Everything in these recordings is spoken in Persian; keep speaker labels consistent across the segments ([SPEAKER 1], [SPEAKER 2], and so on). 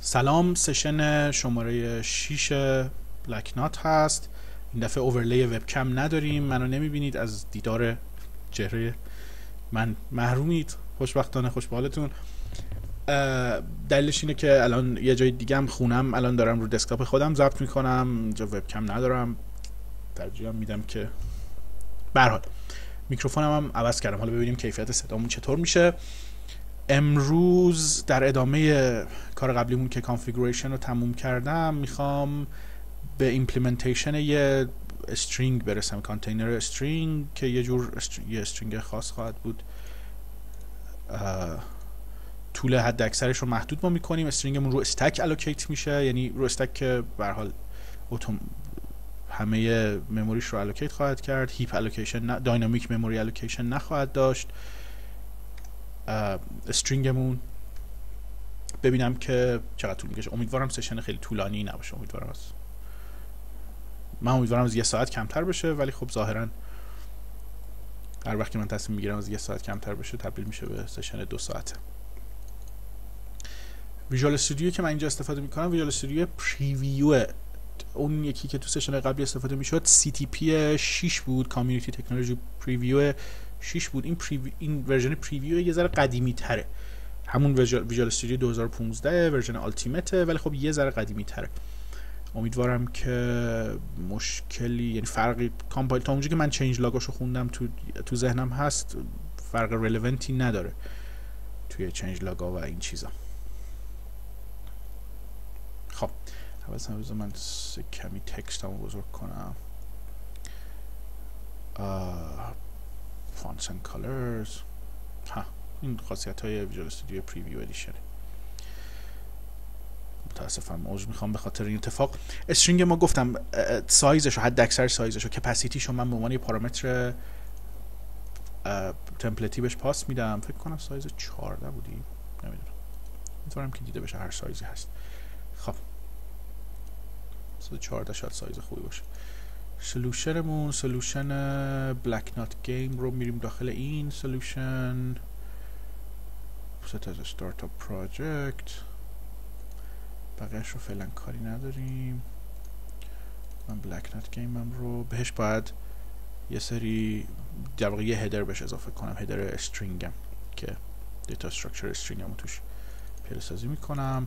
[SPEAKER 1] سلام سشن شماره 6 لکنات هست. این دفعه اوورلی وبکم نداریم. منو نمی‌بینید. از دیدار چهره من محرومید. خوشبختانه خوشبالتون دلیلش اینه که الان یه جای دیگه هم خونم. الان دارم رو دسکتاپ خودم ضبط می‌کنم. اینجا وبکم ندارم. ترجیح میدم که برحال میکروفونم هم عوض کردم. حالا ببینیم کیفیت صدامون چطور میشه. امروز در ادامه کار قبلیمون که configuration رو تموم کردم می‌خوام به implementation یه string برسم container string که یه جور string, یه string خاص خواهد بود. طول حد اکثرش رو محدود ما می‌کنیم. string مون رو stack allocate میشه یعنی رو stack که به حال همه memory ش رو allocate خواهد کرد. heap allocation dynamic memory allocation نخواهد داشت. string مون ببینم که چقدر طول می‌کشه. امیدوارم session خیلی طولانی نباشه. امیدوارم از من امیدوارم از یه ساعت کمتر بشه ولی خب ظاهرا هر وقت من تصمیم می‌گیرم از یه ساعت کمتر بشه تبدیل میشه به session دو ساعته. Visual Studio که من اینجا استفاده می‌کنم Visual Studio preview اون یکی که تو session قبلی استفاده می‌شد CTP 6 بود community technology preview 6 بود. این previ... این version preview یه ذره قدیمی تره همون Visual Studio 2015 version ultimate ه ولی خب یه ذره قدیمی تره امیدوارم که مشکلی یعنی فرقی compile تا اونجا که من change log اشو خوندم تو تو ذهنم هست فرق relevant ی نداره توی change log ا و این چیزا. خب اول من کمی text مو بزرگ کنم. fonts and colors. ها این خاصیت های Visual Studio preview edition متاسفم پوزش می‌خوام به خاطر این اتفاق. string ما گفتم سایزش حد اکثر سایزش و capacity ش من به عنوان پارامتر template ی بهش پاس میدم. فکر کنم سایز 14 بودی. نمی‌دونم. می‌تونم که دیده بشه هر سایزی هست. خب. سایز 14 شاید سایز خوبی باشه. solution مون solution Blacknot game رو میریم داخل این solution. set as startup project. بقیهش رو فعلا کاری نداریم. من Blacknot game م رو بهش باید یه سری در واقع یه header بهش اضافه کنم header string م که data structure string م رو توش پیاده می‌کنم.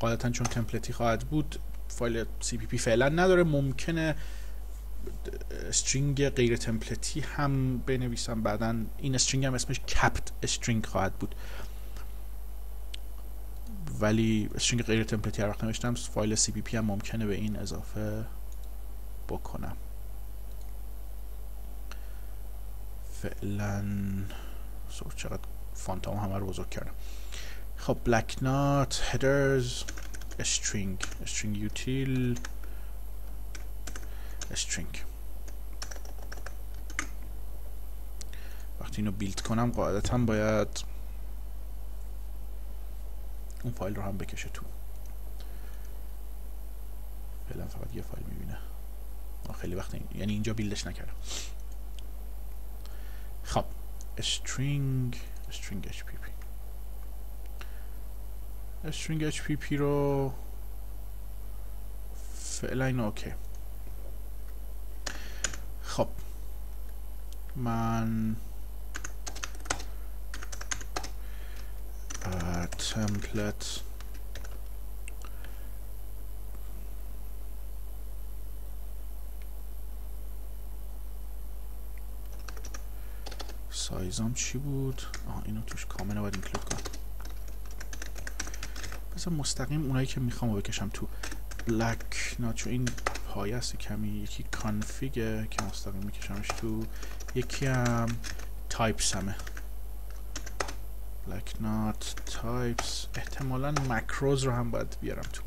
[SPEAKER 1] قاعدتا چون template ی خواهد بود فایل CPP فعلا نداره. ممکنه string غیر template ی هم بنویسم. بعدا این string هم اسمش capped string خواهد بود. ولی string غیر template ی هر وقت نوشتم فایل CPP هم ممکنه به این اضافه بکنم. فعلا چقدر فانت همه رو بزرگ کردم. خب بلک نات هدرز string string util string. وقتی اینو بیلد کنم قاعدتا باید اون فایل رو هم بکشه تو. فعلا فقط یه فایل می‌بینه. خیلی وقت این... یعنی اینجا بیلدش نکردم. خب string string hpp string hpp رو فعلا این اوکی. خب. من تمپلت سایزم چی بود؟ آه اینو توش کامل باید اینکلود کنم. بذار مستقیم اونایی که می‌خوام بکشم تو بلک ناچو این پایه است کمی. یکی کانفیگه که مستقیم میکشمش تو. یکی هم تایپس همه. بلک نات تایپس احتمالا مکروز رو هم باید بیارم تو.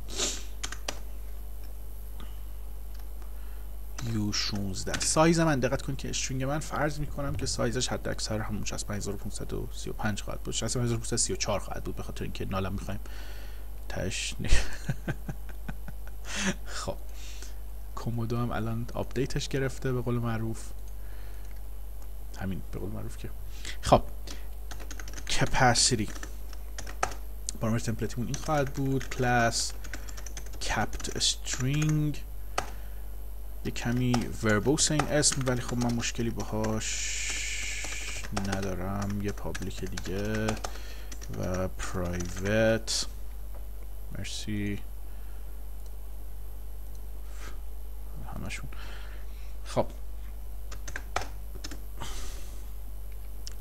[SPEAKER 1] u 16 سایز من دقت کن که string من فرض می‌کنم که سایزش حد اکثر همون 65535 خواهد بود. 65534 خواهد بود به خاطر اینکه null م می‌خوایم. تش خب. Komodo هم الان update ش گرفته به قول معروف. همین به قول معروف که. خب. capacity. پارامتر template مون این خواهد بود. کلاس capped string. یه کمی وربوس این اسم ولی خب من مشکلی باهاش ندارم. یه پابلیک دیگه. و پرایوت مرسی. همشون. خب.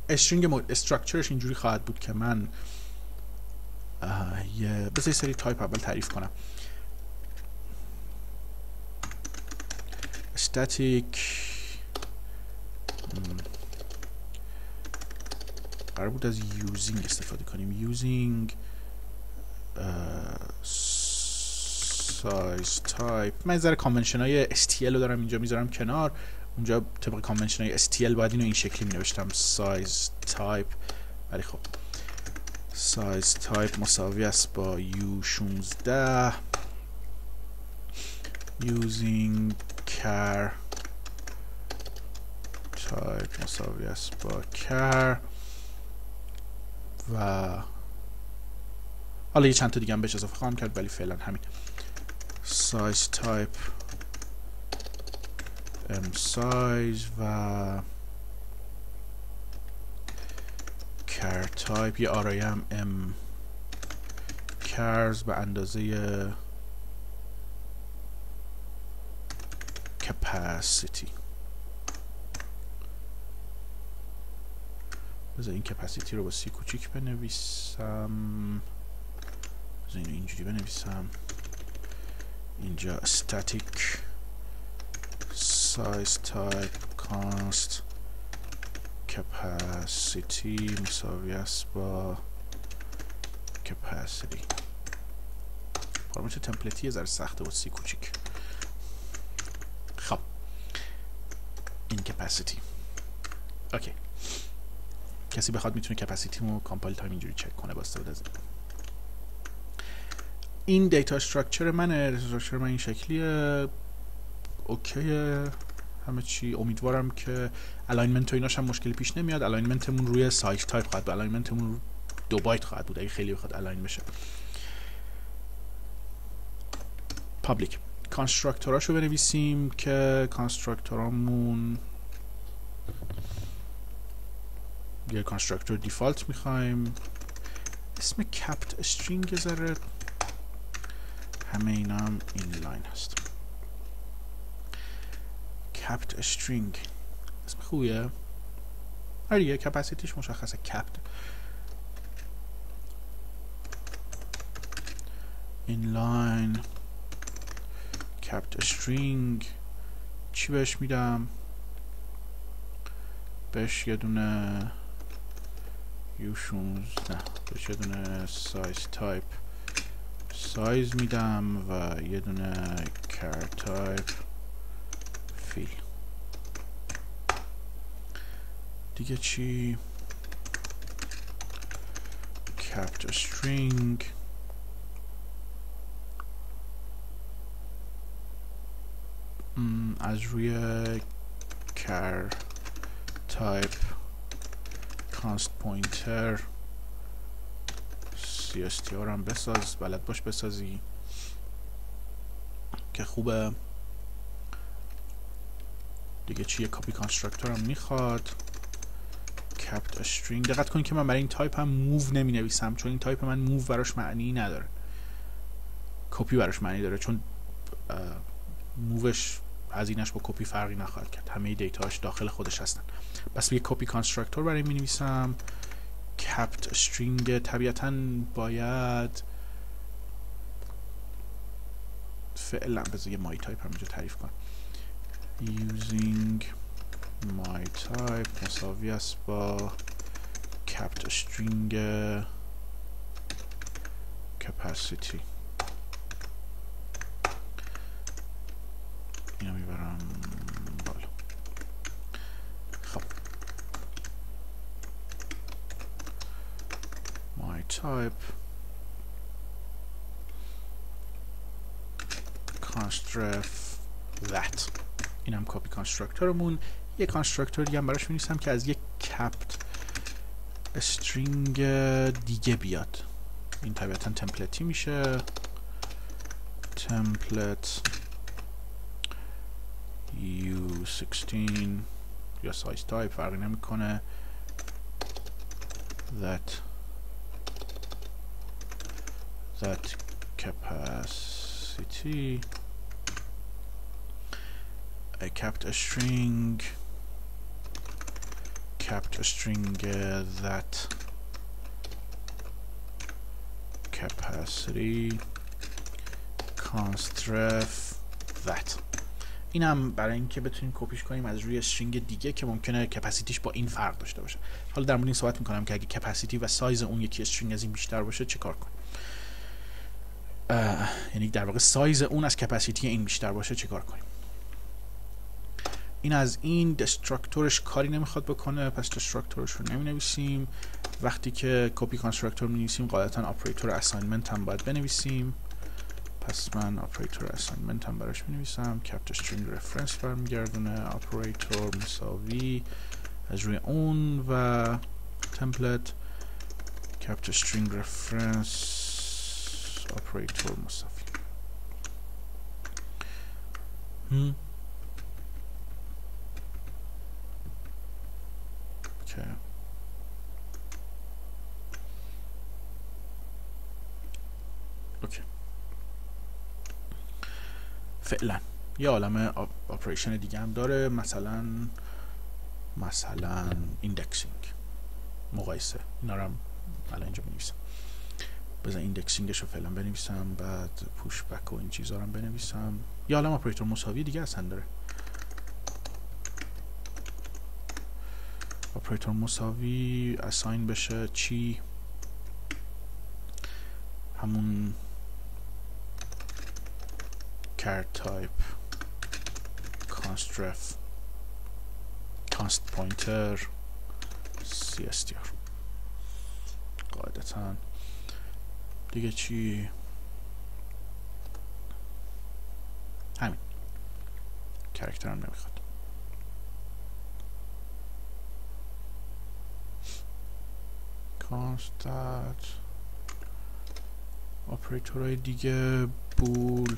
[SPEAKER 1] استرینگ مود استراکچرش اینجوری خواهد بود که من یه بذار سری تایپ اول تعریف کنم. Static. قرار بود از using استفاده کنیم. Using size type. من ذره convention های STL رو دارم اینجا می‌ذارم کنار. اونجا طبق convention های STL باید اینو این شکلی می نوشتم size type. ولی خب. Size type مساوی است با u16 using char type مساوی است با char و حالا یه چند تا دیگه هم بهش اضافه خواهم کرد ولی فعلا همین. Size type m size و char type. یه آرایم m chars به اندازه capacity. بذار این کپاسیتی رو با سی کوچیک بنویسم. اینو اینجوری بنویسم. اینجا static size type const capacity مساوی است با capacity. پارامتر template ی یه سخته با سی کوچیک. خب. این capacity. okay کسی بخواد می‌تونه capacity مو compile time اینجوری چک کنه با استفاده از این data structure منه structure من این شکلیه. okay ه همه چی. امیدوارم که alignment و ایناش هم مشکلی پیش نمیاد. alignment مون روی size type خواهد بود. alignment مون دو بایت خواهد بود. اگه خیلی بخواد align بشه. public constructor اشو بنویسیم که constructor امون یه constructor default می‌خوایم. اسم capped string ذره همه اینا هم inline هست. capped string اسم خوبیه. آره یه capacity ش مشخصه. capped inline capped string چی بهش میدم؟ بهش یه دونه u 16 بهش یه دونه size type size میدم و یه دونه char type. fill. دیگه چی؟ capped string. از روی char type const pointer cstr هم بساز بلد باش بسازی. که خوبه. دیگه چیه؟ copy constructor هم می‌خواد. capped string دقت کنید که من برای این تایپ هم move نمی نویسم چون این تایپ من move براش معنی نداره. کپی براش معنی داره چون move ش هزینهش با کپی فرقی نخواهد کرد. همه data ش داخل خودش هستن. پس یه copy constructor برای می نویسم capped string. طبیعتا باید فعلا بذار یه my type هم اینجا تعریف کنم. Using my type. مساوی است با capped string capacity اینو می‌برم بالا خب my type const ref that. این هم copy constructor مون یه constructor دیگه هم براش می‌نویسم که از یک capped استرینگ دیگه بیاد. این طبیعتا تمپلتی میشه. تمپلت u16 یا سایز تایپ فرقی نمی‌کنه. that that capacity. I kept a string capped string uh, that capacity. Const ref that. این هم برای اینکه بتونیم کپیش کنیم از روی string دیگه که ممکنه capacity ش با این فرق داشته باشه. حالا در مورد این صحبت می‌کنم که اگه capacity و سایز اون یکی string از این بیشتر باشه چه کار کنیم؟ یعنی در واقع سایز اون از capacity این بیشتر باشه چه کار کنیم؟ این از این destructor ش کاری نمی‌خواد بکنه پس destructor ش رو نمی نویسیم وقتی که copy constructor می نویسیم قاعدتا operator assignment هم باید بنویسیم. پس من operator assignment هم براش می نویسم capped string reference برمیگردونه آپریتور مساوی از روی اون و template capped string reference operator مساوی Okay. okay فعلا. یه عالم operation دیگه هم داره. مثلا مثلا indexing مقایسه. اینا رو هم الان اینجا بنویسم بذار indexing ش رو فعلا بنویسم بعد push back و این چیزا رو بنویسم. یه عالم اپریتور مساوی دیگه اصلا داره. اپریتور مساوی اساین بشه چی؟ همون char type constref const pointer cstr قاعدتا دیگه چی؟ همین. character هم نمی‌خواد const آپریتورهای دیگه bool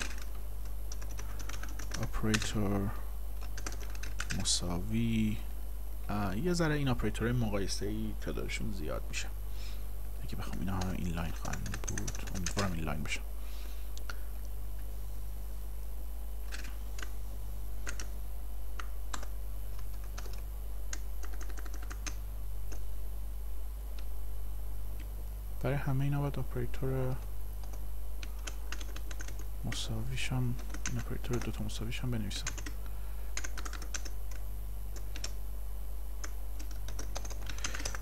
[SPEAKER 1] operator مساوی. یه ذره این اپریتور مقایسه ای تعدادشون زیاد میشه. اگه بخوام اینا همه inline خواهند بود امیدوارم inline بشه. برای همه اینا باید مساویش هم این اپریتور دوتا مساویش هم بنویسم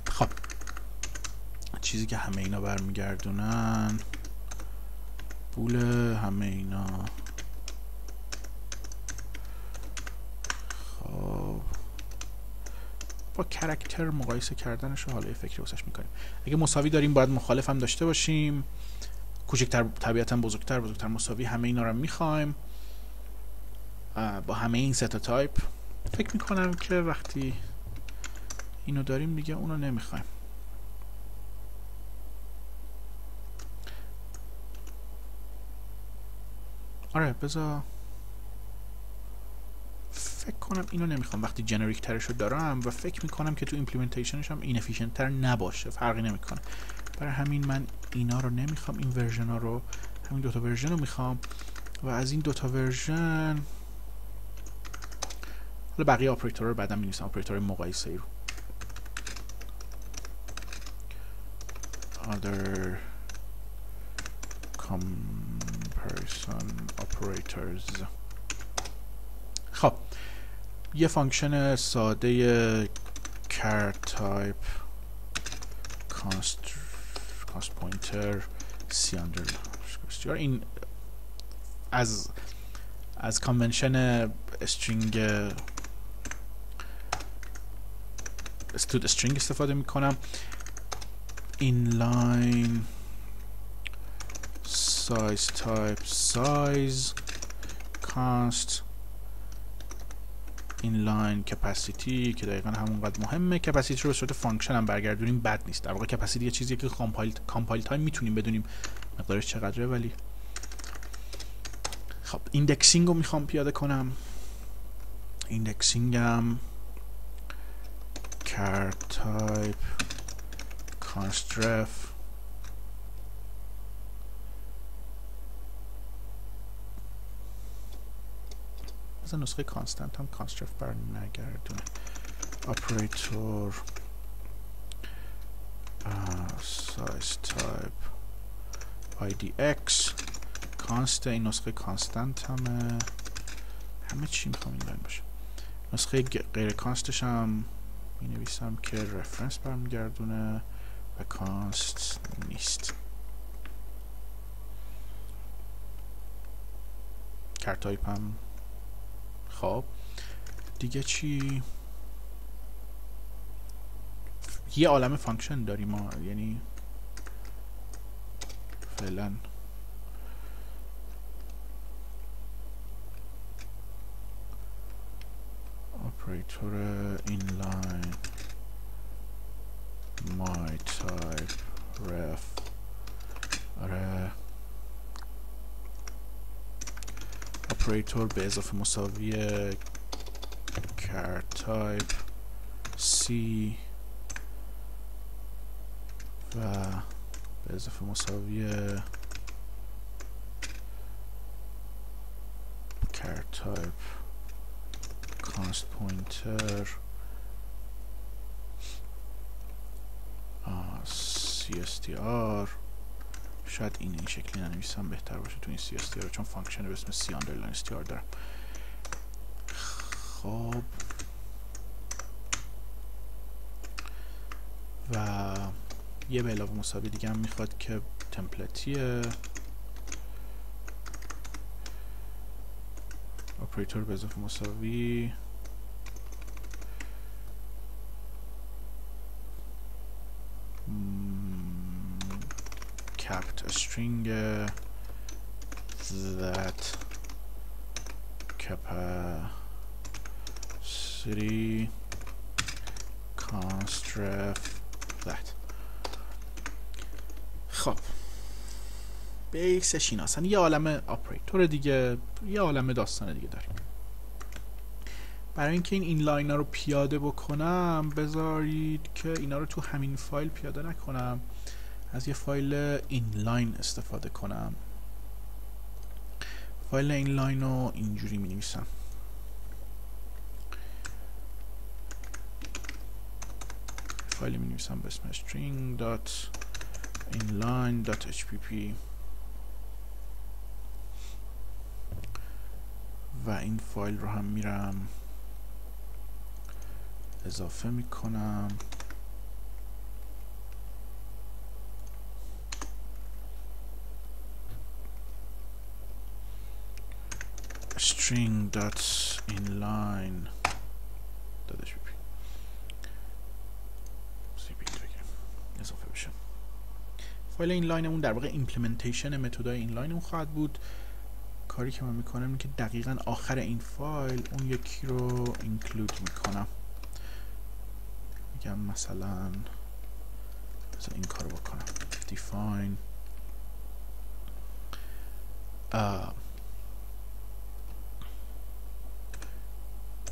[SPEAKER 1] خب چیزی که همه اینا برمیگردونن. بول همه اینا. خب. با character مقایسه کردنش رو حالا یه فکری واسش می‌کنیم. اگه مساوی داریم باید مخالف هم داشته باشیم. کوچکتر طبیعتا بزرگتر بزرگتر مساوی همه اینا رو می‌خوایم. با همه این ستا تایپ. فکر می‌کنم که وقتی اینو داریم دیگه اونو نمی‌خوایم. آره بذار فکر کنم اینو نمی‌خوام وقتی generic ترش رو دارم و فکر می‌کنم که تو implementation ش هم این تر نباشه فرقی نمی‌کنه. برای همین من اینا رو نمی‌خوام این version ها رو همین دوتا version رو می‌خوام و از این دوتا version حالا بقیه آپریتور رو بعدا می‌نویسم اپراتور مقایسه ای رو. Other comparison operators. خب یه function ساده char type const const pointer c under این از از convention string std string استفاده می‌کنم. inline size type size const inline capacity که دقیقا همونقدر مهمه. capacity رو به صورت function هم برگردونیم بد نیست. در واقع capacity یه چیزیه که compile compile time می‌تونیم بدونیم مقدارش چقدره ولی خب indexing رو می‌خوام پیاده کنم. indexing م char type constref از نسخه constant هم constref بر نگردونه. operator size type idx const این نسخه constant همه. همه چی می‌خوام این باشه. نسخه غیر const ش هم می نویسم که reference برمیگردونه و const نیست. char type هم خب. دیگه چی؟ یه عالم function داریم ما یعنی فعلا. operator inline my type ref. آره اپریتور به اضافه مساوی char type c و به اضافه مساوی char type const pointer cstr شاید این این شکلی ننویسم بهتر باشه تو این cstr چون function به اسم c underline str دارم. خب. و یه به علاوه مساوی دیگه هم می‌خواد که تمپلتیه اپریتور به اضافه مساوی. String uh, that capacity constref that. خب. basic هاشن یه عالم اپریتور دیگه. یه عالم داستان دیگه داریم. برای اینکه این inline رو پیاده بکنم بذارید که اینا رو تو همین فایل پیاده نکنم. از یه فایل inline استفاده کنم. فایل inline رو اینجوری می نویسم فایل می نویسم به اسم string.inline.hpp و این فایل رو هم میرم. اضافه می‌کنم. String dot inline دادش ببین اضافه فایل این اون در واقع implementation متدای این اون خواهد بود. کاری که من می‌کنم اینه که دقیقا آخر این فایل اون یکی رو include می‌کنم. میگم مثلا این کارو بکنم. Define.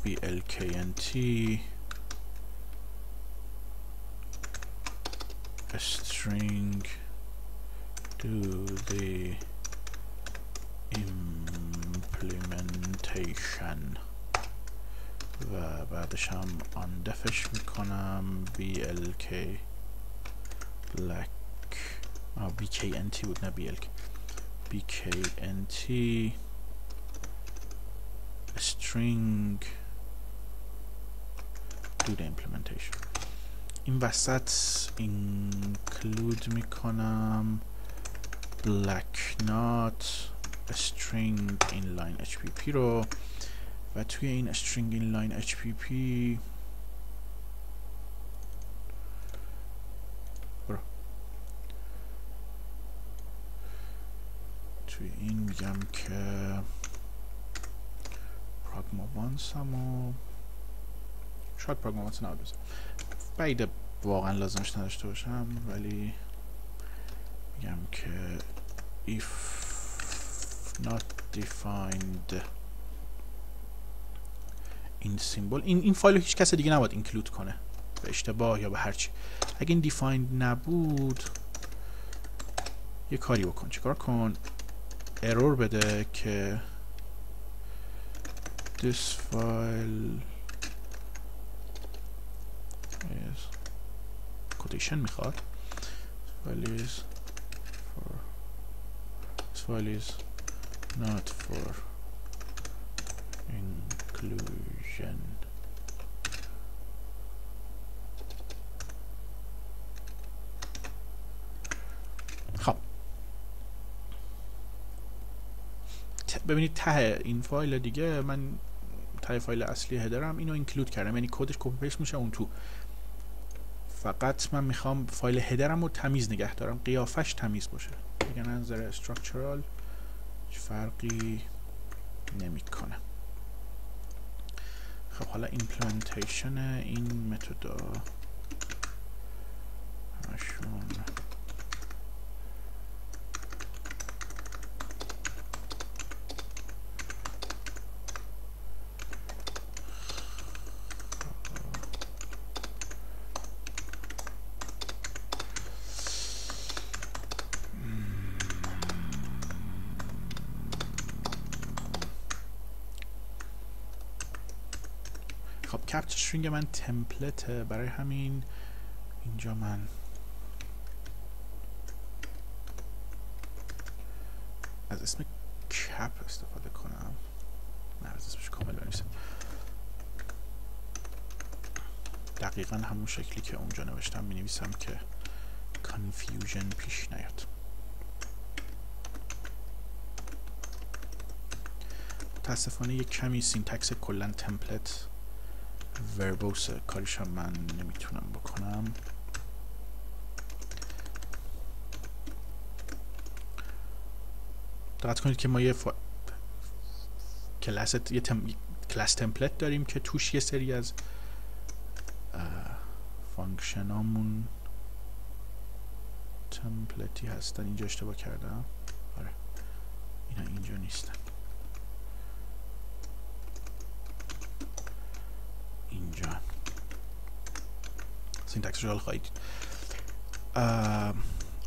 [SPEAKER 1] uh, blknt a string do the implementation و بعدش هم آندفش میکنم blk black آه bknt بود نه blk bknt string Do the implementation این وسط include می‌کنم black not string inline hpp رو و توی این string inline hpp برو توی این میگم که pragma once همو شاید pragma once نباید بزنم بعید واقعا لازمش نداشته باشم ولی میگم که if not defined این symbol این این فایل هیچ کس دیگه نباید include کنه به اشتباه یا به هرچی اگه این defined نبود یه کاری بکن. چیکار کن؟ ارور بده که this file is quotation می‌خواد. File is for this file is not for inclusion. خب. ببینید ته این فایل دیگه من ته فایل اصلی header م اینو include کردم. یعنی کدش copy paste میشه اون تو. فقط من می‌خوام فایل header م رو تمیز نگه دارم. قیافش تمیز باشه. دیگه نظر structural فرقی نمی‌کنه. خب حالا implementation این method ا. همشون خب capped string من template برای همین اینجا من از اسم cap استفاده کنم. نه از اسمش کامل بنویسم دقیقا همون شکلی که اونجا نوشتم می نویسم که confusion پیش نیاد. متاسفانه یک کمی syntax کلا template verbose کاریش هم من نمی‌تونم بکنم. دقت کنید که ما یه فا... کلاس یه تم... کلاس template داریم که توش یه سری از function امون template ی هستن. اینجا اشتباه کردم. آره. اینا اینجا نیستن. اینجا. syntax رو خواهید.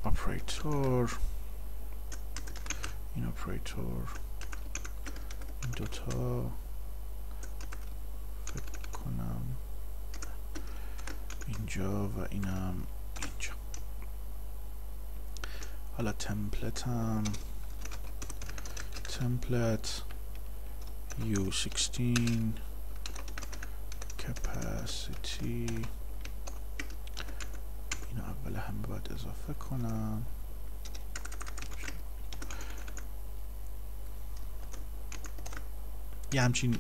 [SPEAKER 1] اپریتور. این اپریتور. این دوتا. فکر کنم اینجا و اینم اینجا. حالا تمپلت u16 capacity. اینو اول هم باید اضافه کنم. یه همچین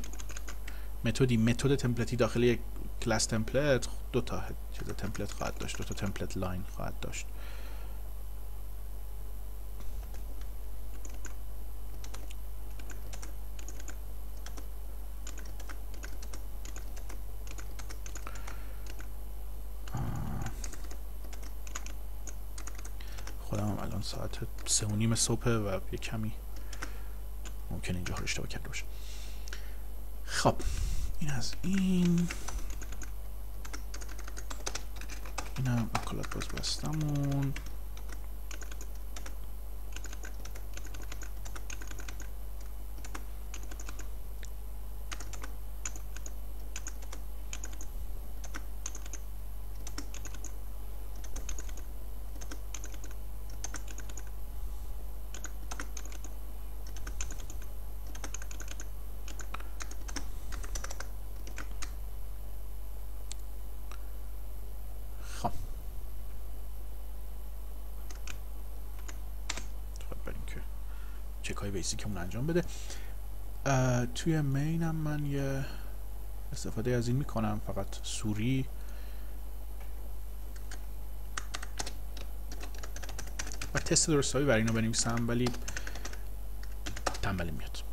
[SPEAKER 1] متدی متد تمپلتی داخل یک کلاس تمپلت دو تا چیز تمپلت خواهد داشت دو تا تمپلت لاین خواهد داشت خودم هم الان ساعت سه و نیم صبح و یه کمی ممکن اینجا رو اشتباه کرده باشه. خب این از این. این هم اکالات باز بستمون چک های basic مون انجام بده. توی مینم من یه استفاده از این می‌کنم. فقط صوری. و تست درست حسابی برای اینو بنویسم ولی تنبلی میاد.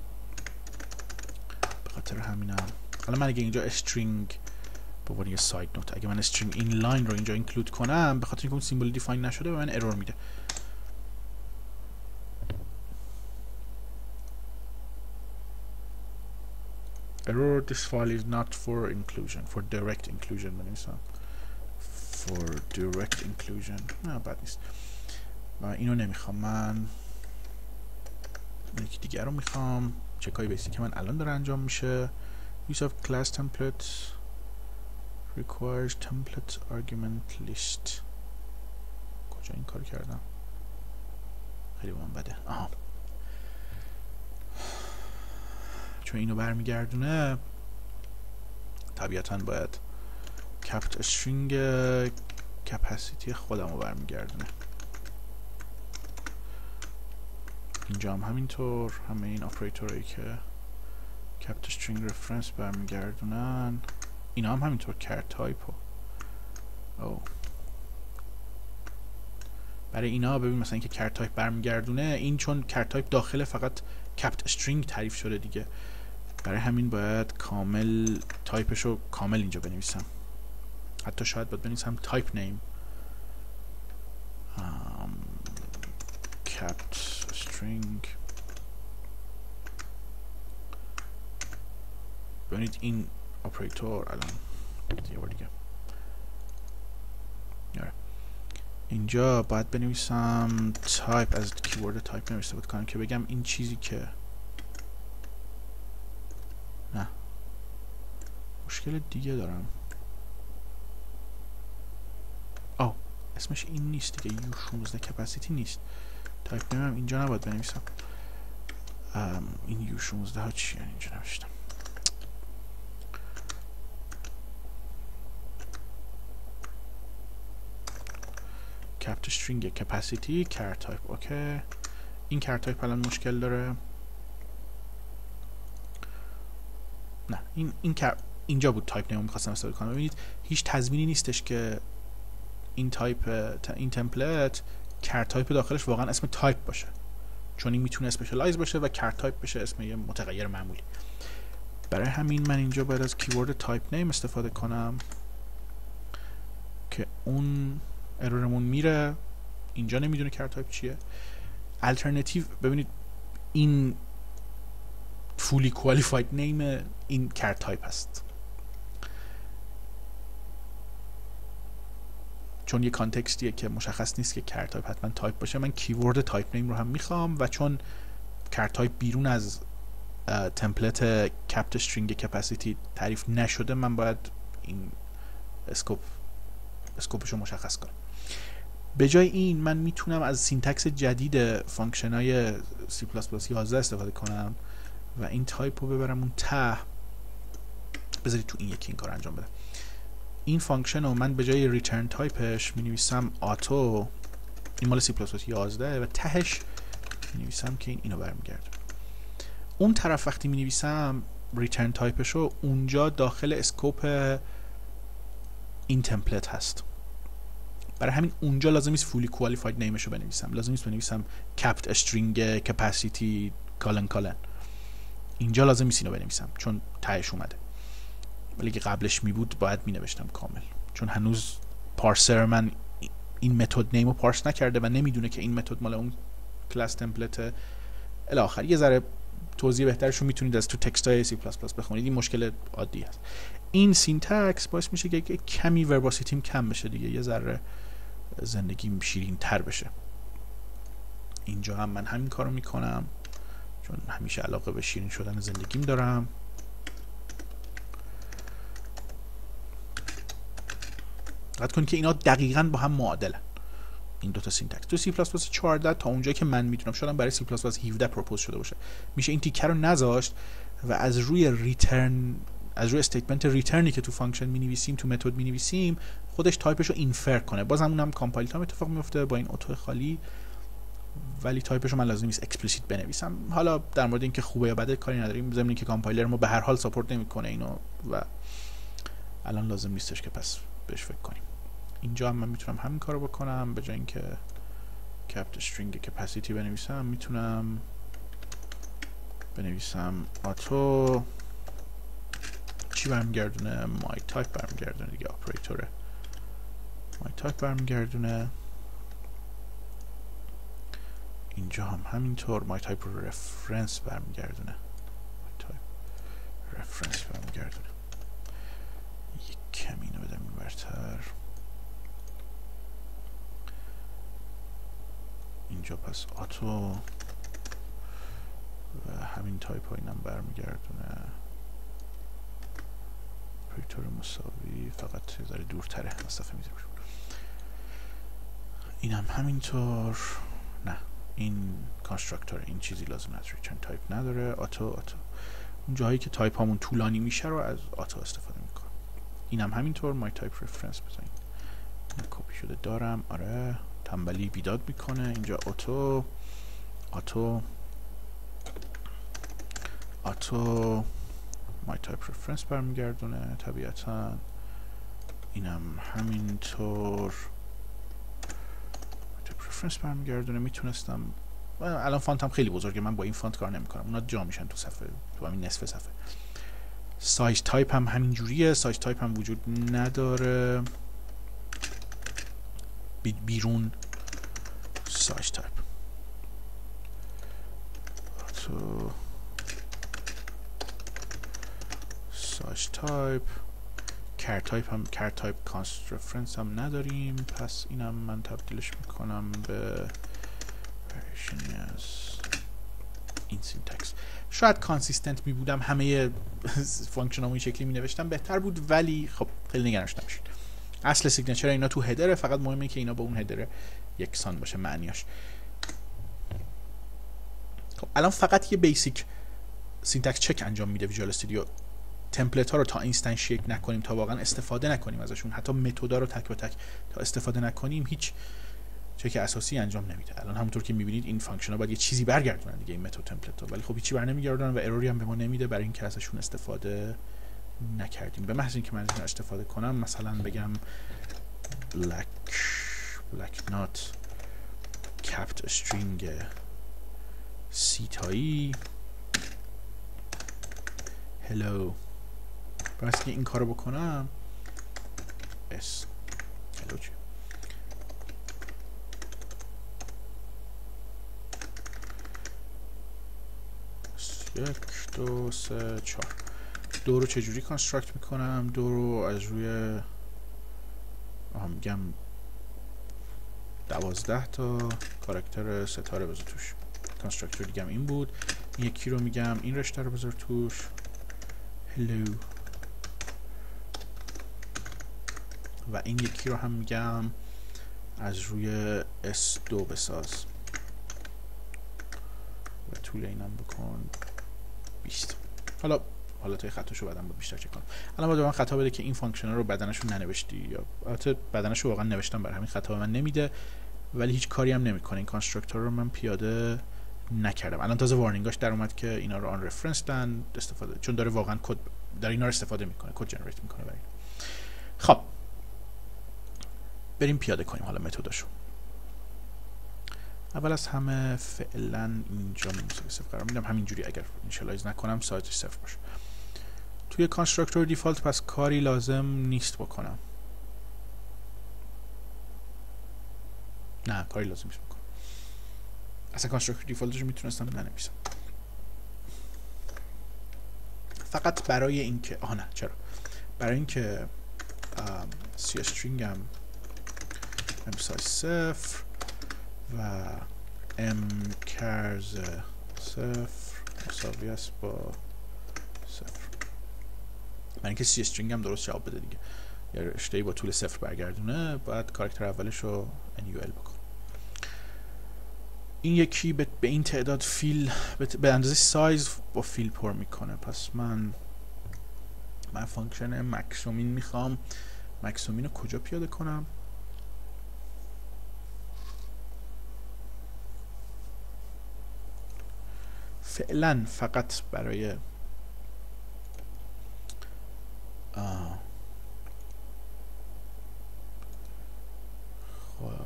[SPEAKER 1] به خاطر همینم حالا من اگه اینجا string به عنوان یه side note اگه من string inline رو اینجا include کنم به خاطر اینکه اون symbol define نشده به من error میده. error this file is not for inclusion for direct inclusion بنویسم for direct inclusion نه بد نیست و اینو نمیخوام من یکی دیگر رو میخوام چکای بیسی که من الان داره انجام میشه use of class template requires template argument list کجا این کار کردم خیلی من بده آها چون اینو برمیگردونه طبیعتا باید capped string capacity خودم رو برمیگردونه. اینجا هم همینطور همه این آپریتورایی که capped string reference برمیگردونن. اینا هم همینطور char type او. برای اینا ببین مثلا اینکه char type برمیگردونه این چون char type داخل فقط capped string تعریف شده دیگه. برای همین باید کامل تایپش رو کامل اینجا بنویسم. حتی شاید باید بنویسم typename capped string. ببینید این اپراتور الان یه بار دیگه. آره. اینجا باید بنویسم تایپ از keyword type نوشته بود. کنم که بگم این چیزی که مشکل دیگه دارم. آه اسمش این نیست دیگه. u 16 capacity نیست. typename اینجا نباید بنویسم. این u 16 ها چیه؟ اینجا نوشتم. capped string capacity char type okay این char type الان مشکل داره. نه این این اینجا بود تایپ نیم می‌خواستم استفاده کنم. ببینید هیچ تضمینی نیستش که این تایپ این تمپلت کر تایپ داخلش واقعا اسم تایپ باشه. چون این می‌تونه اسپشیالایز باشه و کر تایپ بشه اسم یه متغیر معمولی. برای همین من اینجا باید از کیورد تایپ نیم استفاده کنم که اون ارورمون میره. اینجا نمی‌دونه کر تایپ چیه. الटरनेटیو ببینید این فولی کوالیفاید نیم این کر تایپ است چون یه context یه که مشخص نیست که char type حتما تایپ باشه من keyword typename رو هم می‌خوام و چون char type بیرون از template capped string capacity تعریف نشده من باید این scope scope ش رو مشخص کنم. به جای این من می‌تونم از syntax جدید function های C++ 11 استفاده کنم و این تایپ رو ببرم اون ته. بذارید تو این یکی این کار انجام بدم این function رو من به جای return type ش می نویسم auto این مال C++ 11 و تهش می نویسم که این اینو برمیگرده. اون طرف وقتی می نویسم return type ش رو اونجا داخل scope این template هست. برای همین اونجا لازم نیست fully qualified name ش رو بنویسم. لازم نیست بنویسم capped string capacity colon colon اینجا لازم نیست اینو بنویسم چون تهش اومده. ولی که قبلش می بود باید می نوشتم کامل. چون هنوز parser من این method name رو parse نکرده و نمی‌دونه که این method مال اون کلاس template الی آخر یه ذره توضیح بهترش رو می‌تونید از تو تکست های سی پلاس پلاس بخونید. این مشکل عادی هست. این syntax باعث میشه که کمی verbosity م کم بشه دیگه. یه ذره زندگیم شیرین تر بشه. اینجا هم من همین کارو می‌کنم. چون همیشه علاقه به شیرین شدن زندگیم دارم. دقت کنید که اینا دقیقا با هم معادلن. این دوتا syntax. تو سی پلاس پلاس 14 تا اونجایی که من می‌دونم شاید برای C++ 17 propose شده باشه. میشه این تیکه رو نذاشت و از روی return از روی statement return ی که تو function می نویسیم تو method می نویسیم خودش تایپش رو infer کنه. بازم اونم compile time اتفاق میفته با این auto خالی ولی تایپش رو من لازم نیست explicit بنویسم. حالا در مورد اینکه خوبه یا بده کاری نداریم. ضمن که کامپایلر ما به هر حال support نمی‌کنه اینو و الان لازم نیستش که پس بهش فکر کنیم. اینجا هم من می‌تونم همین کارو بکنم. به جای اینکه capped string capacity بنویسم می‌تونم بنویسم auto. چی برمیگردونه؟ my type برمیگردونه دیگه operator ه my type برمیگردونه. اینجا هم همینطور. my type reference برمیگردونه. my type reference برمیگردونه. یک کمی اینو بدم برتر اینجا پس آتو. و همین تایپ ها اینم برمیگردونه. پریتور مساوی فقط ذره دورتره. صفحه میده اینم همینطور. نه این کانستراکتور این چیزی لازم نداره چون تایپ نداره. آتو آتو. اون جاهایی که تایپ همون طولانی میشه رو از آتو استفاده می‌کنم اینم همینطور. مای تایپ رفرنس بزنید. کپی شده دارم. آره. تنبلی بیداد می‌کنه. اینجا auto. auto auto my type reference برمیگردونه طبیعتا. اینم همینطور. reference برمیگردونه. می‌تونستم الان هم خیلی بزرگه. من با این font کار نمی‌کنم. اونا جا میشن تو صفحه. تو همین نصف صفحه. size type هم همین جوریه size type هم وجود نداره. بیرون size type تو size type char type هم char type const reference هم نداریم. پس اینم من تبدیلش می‌کنم به این syntax شاید consistent می بودم همه function این شکلی می نوشتم بهتر بود ولی خب خیلی نگرانش نمیشید اصل signature اینا تو header ه فقط مهمه که اینا با اون header ه یکسان باشه معنیاش. خب الان فقط یه basic syntax check انجام میده Visual Studio template ها رو تا instantiate نکنیم تا واقعا استفاده نکنیم ازشون. حتی method ا رو تک به تک تا استفاده نکنیم هیچ چک اساسی انجام نمیده. الان همونطور که می‌بینید این function ها باید یه چیزی برگردونن دیگه این method template ها. ولی خب هیچی بر نمیگردونن و error ی هم به ما نمیده برای اینکه ازشون استفاده نکردیم. به محض اینکه من استفاده کنم مثلا بگم black black not capped string سیتایی hello. برای که این کارو بکنم اس hello چی یک دو سه چهار دو رو چجوری construct می‌کنم دو رو از روی میگم دوازده تا character ستاره بذار توش. constructor دیگم این بود. این یکی رو میگم این رشته رو بذار توش. hello و این یکی رو هم میگم از روی S2 بساز. و طول اینم بکن 20 حالا حالا توی خطاشو بعدم بیشتر چک کنم. الان باید من خطا بده که این function رو بدنشو ننوشتی یا البته بدنشو واقعا نوشتم برای همین خطا من نمیده ولی هیچ کاری هم نمی‌کنه. این constructor رو من پیاده نکردم. الان تازه warning اش در اومد که اینا رو unreferenced ان استفاده چون داره واقعا کد داره اینا رو استفاده می‌کنه code generate می‌کنه برای خب. بریم پیاده کنیم حالا method اشو. اول از همه فعلا اینجا مساوی صفر قرار میدم. همینجوری اگر initialize نکنم سایزش صفر باشه. توی constructor default پس کاری لازم نیست بکنم. نه کاری لازم نیست بکنم. اصلا constructor default ش می‌تونستم ننویسم. فقط برای اینکه آه نه چرا؟ برای اینکه C string م سایز صفر و ام کرز صفر مساوی است با برای اینکه سی استرینگ هم درست جواب بده دیگه. یا رشته با طول صفر برگردونه باید کارکتر اولش رو انیول بکن. این یکی به این تعداد فیل به اندازه سایز با فیل پر می‌کنه. پس من من فانکشن مکسومین می‌خوام. مکسومین رو کجا پیاده کنم؟ فعلا فقط برای خب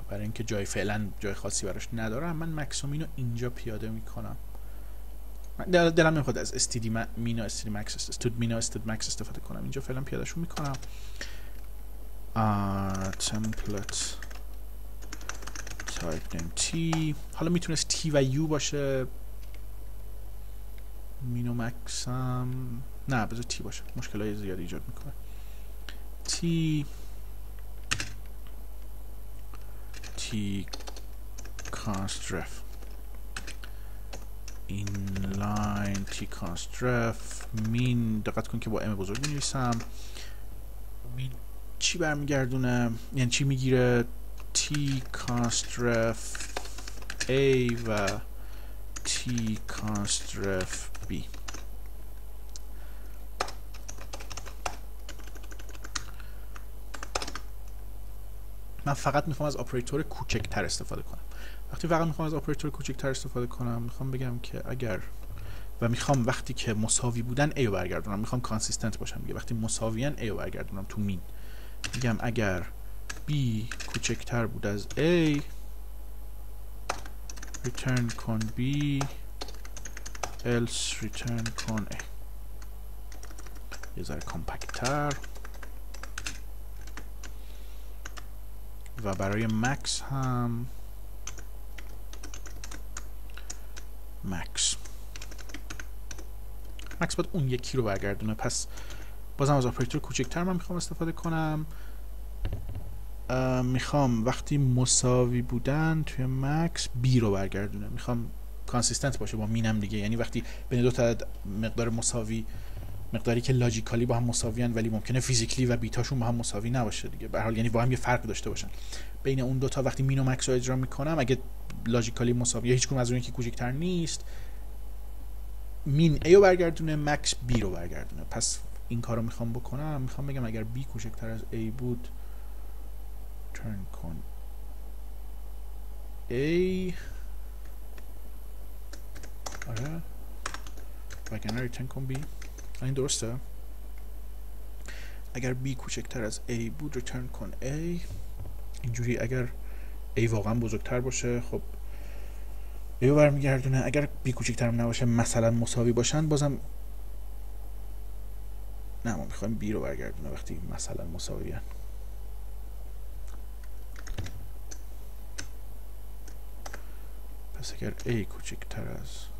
[SPEAKER 1] برای اینکه جای فعلا جای خاصی براش ندارم من مکسومین رو اینجا پیاده می‌کنم. من دلم نمی‌خواد از استیدی مینا استیدی مکس استود مینا استود مکس استفاده کنم. اینجا فعلا پیادهشون می‌کنم. تمپلت تایپ نیم تی حالا می‌تونست تی و یو باشه. مینو مکس هم نه بذار تی باشه. مشکل های زیادی ایجاد می‌کنه. تی. تی کانسترف. لاین تی کانسترف. مین دقت کن که با ام بزرگ نویسم min چی برمیگردونه؟ یعنی چی می‌گیره؟ T const ref A و T const ref B. من فقط می‌خوام از آپریتور کوچکتر استفاده کنم. وقتی فقط می‌خوام از آپریتور کوچکتر استفاده کنم می‌خوام بگم که اگر و می‌خوام وقتی که مساوی بودن رو برگردونم می‌خوام consistent باشم دیگه. وقتی مساویان رو برگردونم تو min میگم اگر B کوچکتر بود از A return کن B else return کن A. یه ذره کامپکتر و برای مکس هم. مکس. max باید اون یکی رو برگردونه. پس بازم از آپریتور کوچکتر من می‌خوام استفاده کنم. می‌خوام وقتی مساوی بودن توی max B رو برگردونه. می‌خوام consistent باشه با مینم دیگه. یعنی وقتی بین دو تا مقدار مساوی مقداری که logically با هم مساویان ولی ممکنه physically و بیتاشون با هم مساوی نباشه دیگه. به حال یعنی با هم یه فرق داشته باشن. بین اون دو تا وقتی min و max رو اجرا می‌کنم اگه logically مساوی هیچ کدوم از اون که کوچکتر نیست مین A رو برگردونه مکس B رو برگردونه. پس این کار رو می‌خوام بکنم. می‌خوام بگم اگر B کوچکتر از A بود ترن کن A. آره. وگرنه ریتن کن B. این درسته؟ اگر B کوچکتر از A بود ریترن کن A. اینجوری اگر A واقعا بزرگتر باشه خب A رو برمیگردونه. اگر B کوچکتر نباشه مثلا مساوی باشن بازم نه ما می‌خوایم B رو برگردونه وقتی مثلا مساوی هن. پس اگر A کوچکتر از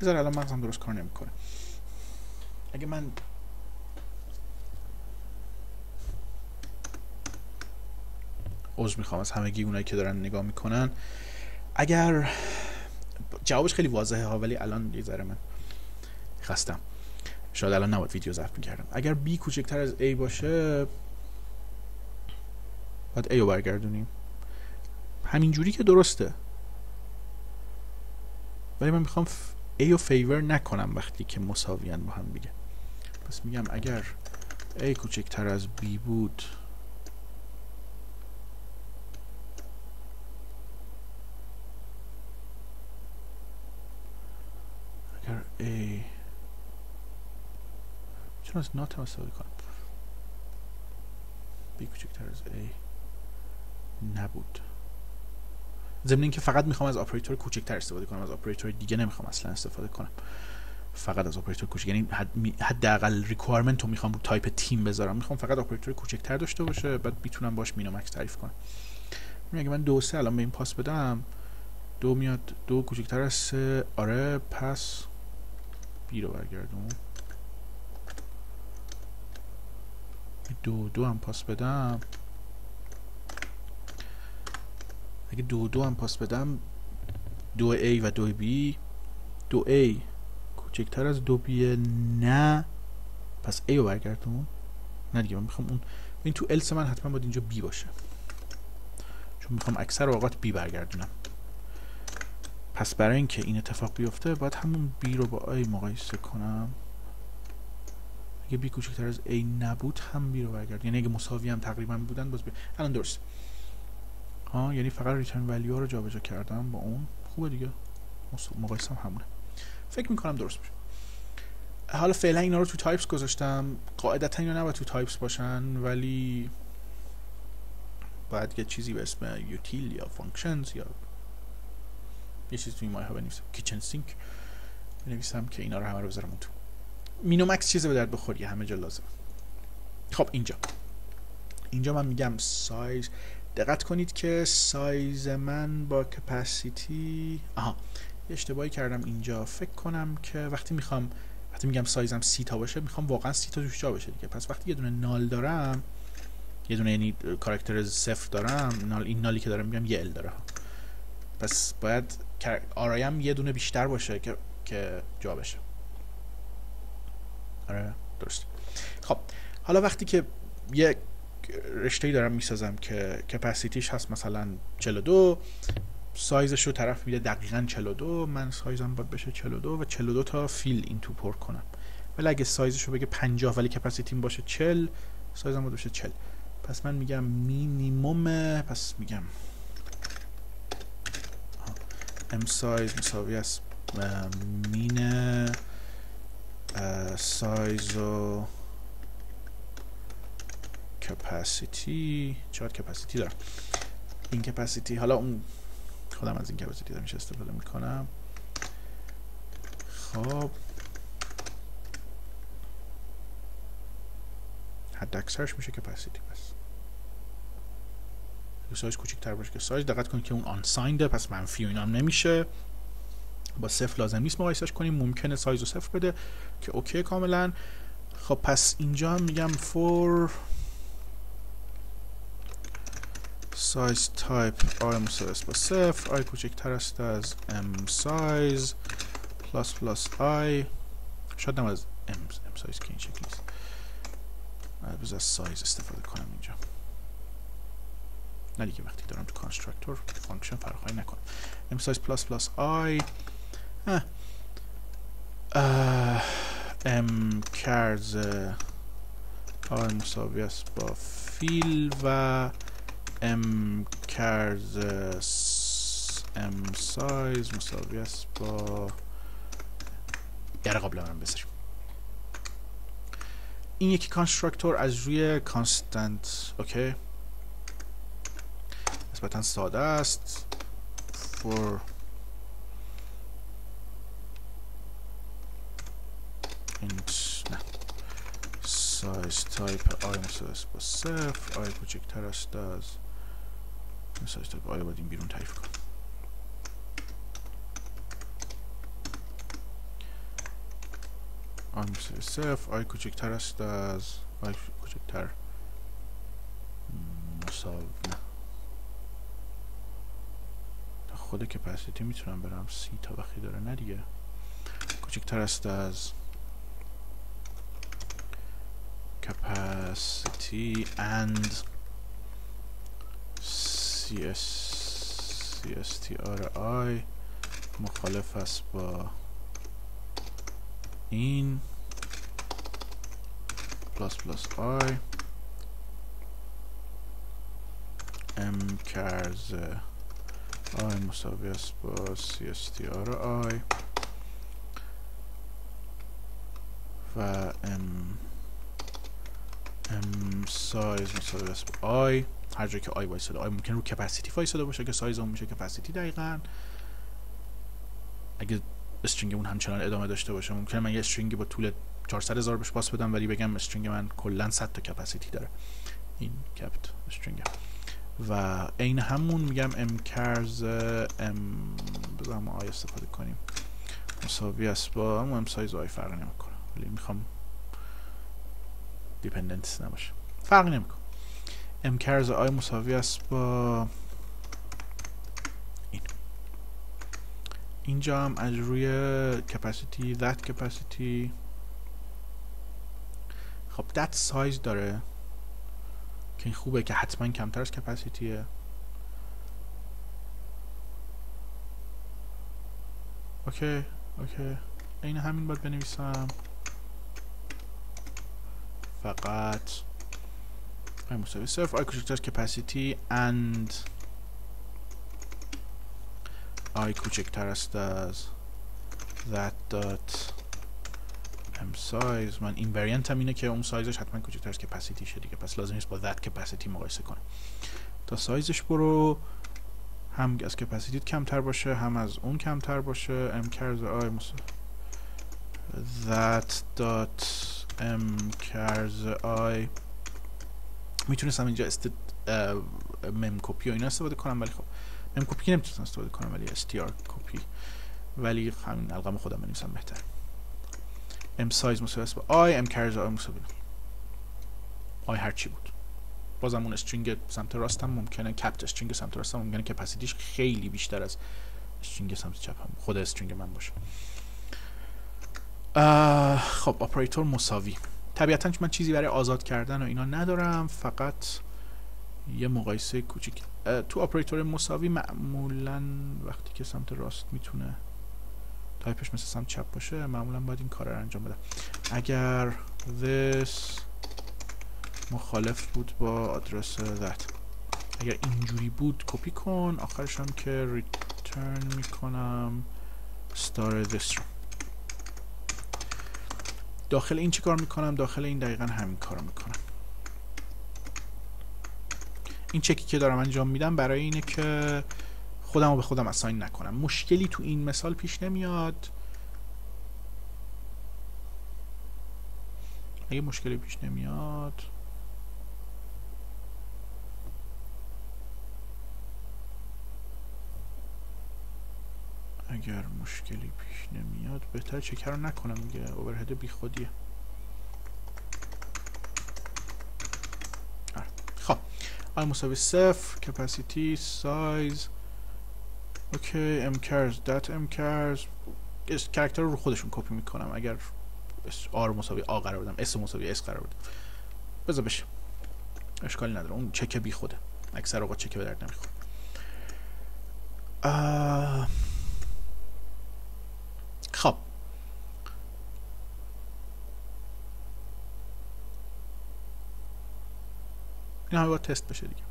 [SPEAKER 1] بذار الان مغزم درست کار نمی‌کنه. اگه من عذر می‌خوام از همگی اونایی که دارن نگاه می‌کنن. اگر جوابش خیلی واضحه ها ولی الان یه ذره من خستم. شاید الان نباید ویدیو ضبط می‌کردم. اگر B کوچکتر از A باشه باید A رو برگردونیم. همین جوری که درسته. ولی من می‌خوام A رو فیور نکنم وقتی که مساویان با هم دیگه پس میگم اگر A کوچکتر از B بود اگر A چون از not مساوی کنم B کوچکتر از A نبود. ضمن اینکه فقط می‌خوام از آپریتور کوچکتر استفاده کنم از آپریتور دیگه نمی‌خوام اصلا استفاده کنم. فقط از آپریتور کوچک یعنی حداقل requirement رو می‌خوام رو type T م بذارم. می‌خوام فقط آپریتور کوچکتر داشته باشه بعد می‌تونم باش min و max تعریف کنم. اگه من دو سه الان به این pass بدم. دو میاد دو کوچکتر از سه. آره پس B رو برگردون. دو دو هم pass بدم. اگه دو دو هم pass بدم دو A و دو B دو A کوچکتر از دو B نه. پس A رو برگردون. نه دیگه من می‌خوام اون این تو else من حتما باید اینجا B باشه. چون می‌خوام اکثر اوقات B برگردونم. پس برای اینکه این اتفاق بیفته باید همون B رو با A مقایسه کنم. اگه B کوچکتر از A نبود هم B رو برگرد یعنی اگه مساوی هم تقریبا بودن باز B الان درست. ها یعنی فقط return value رو جابجا کردم با اون. خوبه دیگه. مقایسه هم همونه. فکر می‌کنم درست میشه. حالا فعلا اینا رو تو types گذاشتم. قاعدتا اینا نباید تو types باشن ولی باید یه چیزی به اسم util یا functions یا یه چیزی توی مایه ها بنویسم. kitchen sink بنویسم که اینا رو همه رو بذارم تو. min و max چیز به درد بخوری همه جا لازم خب اینجا. اینجا من میگم سایز دقت کنید که سایز من با capacity آها اشتباهی کردم اینجا. فکر کنم که وقتی می‌خوام وقتی میگم سایزم سی تا باشه می‌خوام واقعا سی تا توش جا باشه دیگه. پس وقتی یه دونه null دارم یه دونه یعنی کاراکتر صفر دارم null این null ی که دارم میگم یه ال داره. پس باید آرایم یه دونه بیشتر باشه که که جا بشه. آره درست خب حالا وقتی که یه رشته دارم می‌سازم که capacity ش هست مثلا 42 سایزش رو طرف میده دقیقا 42 من سایزم باید بشه 42 و 42 تا fill این تو پر کنم. ولی اگه سایزش رو بگه 50 ولی capacity م باشه 40 سایزم باید بشه 40 پس من میگم مینیموم پس میگم m size مساوی است مین سایز و کپاسیتی چقدر کپاسیتی دارم. این کپاسیتی حالا اون خودم از این کپاسیتی میشه استفاده می‌کنم. خب. حد اکثرش میشه کپاسیتی پس سایز کوچیک‌تر باشه که سایز. دقت کنید که اون آن ساینده پس منفی و اینا هم نمیشه. با صفر لازم نیست مقایسش کنیم. ممکنه سایز رو صفر بده که okay کاملا. خب پس اینجا هم میگم for size type i مساوی با صفر i کوچکتر است از m size plus plus i. شاید از m, m size که این است باید از سایز استفاده کنم اینجا نه دیگه وقتی دارم تو constructor فانکشن فرقایی نکنم m size plus plus i. M کرز i مساوی است با فیل و کرز m سایز مساوی است با گر قبل من بذاریم. این یکی کانسترکتور از روی کانستنت اوکی نسبتا ساده است. For int نه. Size type i مساوی است با صفر. I کوچکتر است از size type i رو باید این بیرون تعریف کنم i مساوی صفر i کوچکتر است از آی کوچکتر مساوی نه خود کپاسیتی می‌تونم برم. سی تا وقتی داره نه دیگه. کوچکتر است از capacity and CS CSTRI مخالف است با این. plus plus i. m chars i مساوی است با CSTR i و m m size مساوی است با i هر جایی که i وایساده i ممکن رو capacity وایساده باشه که سایز اون میشه capacity دقیقا. اگه string اون همچنان ادامه داشته باشه ممکن من یه string ی با طول 400 هزار بهش pass بدم ولی بگم string من کلا 100 تا capacity داره. این capped string و عین همون میگم m chars m بذارم i استفاده کنیم. مساوی است با m size i فرق نمی‌کنه. ولی می‌خوام dependent نباشه. فرق نمی‌کنه. m chars i مساوی است با این. اینجا هم از روی capacity that capacity. خب that size داره. که خوبه که حتما کمتر از کپاسیتیه اوکی اوکی. این همین باید بنویسم. فقط i مساوی صفر i کوچکتر capacity and i کوچکتر است از that dot m size. من این هم اینه که اون سایزش حتما کوچکتر از capacity شه دیگه. پس لازم نیست با that capacity مقایسه کنم تا سایزش برو. هم از کپاسیتیت کمتر باشه هم از اون کمتر باشه. ام کرز آی that dot m chars i می‌تونستم اینجا است mem copy و اینا استفاده کنم ولی خب mem copy نمی‌تونستم استفاده کنم ولی str copy. ولی همین القم خودم بنویسم بهتر. m size مساوی است با i m chars i مساوی i هر چی بود. بازم اون string سمت راستم ممکنه capped string سمت راستم ممکنه capacity ش خیلی بیشتر از string سمت چپم خود string من باشه. خب اپراتور مساوی. طبیعتا من چیزی برای آزاد کردن و اینا ندارم فقط یه مقایسه کوچیک. تو اپراتور مساوی معمولا وقتی که سمت راست می‌تونه تایپش مثل سمت چپ باشه معمولا باید این کار رو انجام بدم اگر this مخالف بود با آدرس that. اگر اینجوری بود کپی کن. آخرش هم که return می‌کنم. Star this رو داخل این چی کار می‌کنم؟ داخل این دقیقا همین کار می‌کنم. این چکی که دارم انجام میدم برای اینه که خودم رو به خودم اساین نکنم. مشکلی تو این مثال پیش نمیاد. اگه مشکلی پیش نمیاد. اگر مشکلی پیش نمیاد بهتر چک رو نکنم دیگه. overhead بی خودیه. خب. i مساوی صفر capacity size okay mchars dot mchars character رو خودشون کپی می‌کنم. اگر آر مساوی آ قرار بدم اس مساوی اس قرار بدم. بذار بشه. اشکالی نداره. اون چک بی‌خوده. اکثر اوقات چک به درد نمی‌خوره. خب. این همه باید تست بشه دیگه.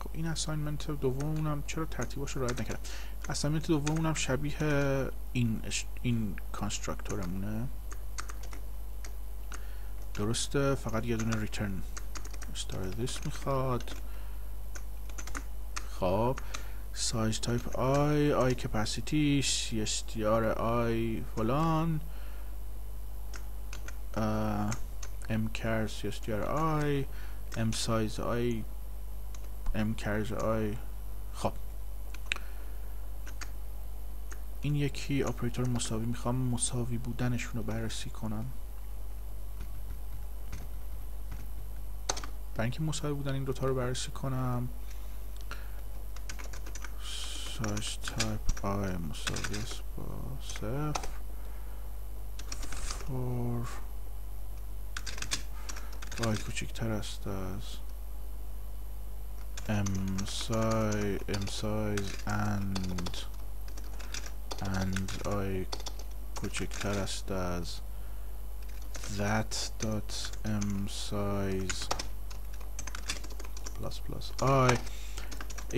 [SPEAKER 1] خب این اساینمنت دومونم چرا ترتیباش رو رعایت نکردم؟ assignment دومونم شبیه این این constructor مونه درسته؟ فقط یه دونه return this می‌خواد. خب size type i i capacity cstr i فلان. mchar cstr i m size i mchars i. خب. این یکی اپراتور مساوی می‌خوام. مساوی بودنشون رو بررسی کنم. برای اینکه مساوی بودن این دوتا رو بررسی کنم. size type i مساوی است با صفر. for آی کوچکتر است از m size m size and and آی کوچکتر است از that dot plus plus. I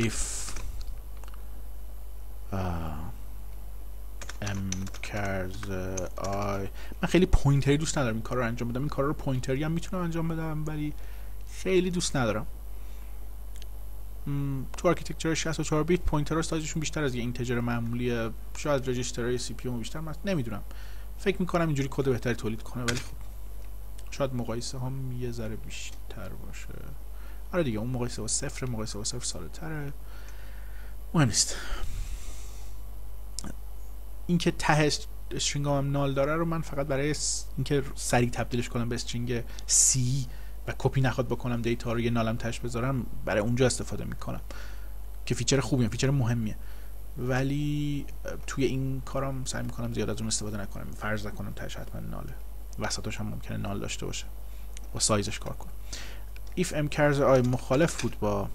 [SPEAKER 1] if uh, m cars i. من خیلی pointer ی دوست ندارم. این کار رو انجام بدم. این کار رو pointer ی هم می‌تونم انجام بدم ولی خیلی دوست ندارم. تو architecture 64 بیت pointer ها سایزشون بیشتر از یه integer معمولیه شاید register های CPU بیشتر. من نمی‌دونم. فکر می‌کنم اینجوری کد بهتری تولید کنه ولی خب شاید مقایسه هم یه ذره بیشتر باشه. آره دیگه اون مقایسه با صفر مقایسه با صفر ساده تره. مهم نیست. اینکه ته string هم null داره رو من فقط برای اینکه سریع تبدیلش کنم به string C و کپی نخواد بکنم data رو یه null م تش بذارم برای اونجا استفاده می‌کنم. که feature خوبیه feature مهمیه. ولی توی این کارم سعی می‌کنم زیاد از اون استفاده نکنم. فرض نکنم تش حتما null ه. وسطش هم ممکنه null داشته باشه. با سایزش کار کنم. If mchars i مخالف بود با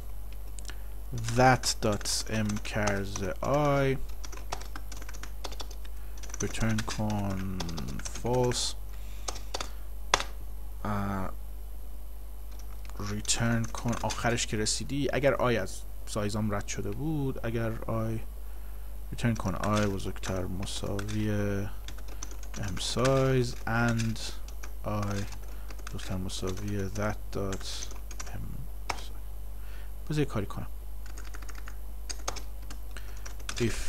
[SPEAKER 1] that dot mchars i. Return کن false. Return کن آخرش که رسیدی اگر i از سایزام رد شده بود اگر i return کن i بزرگتر مساوی m size and i بزرگتر مساوی that dot بذار کاری کنم. If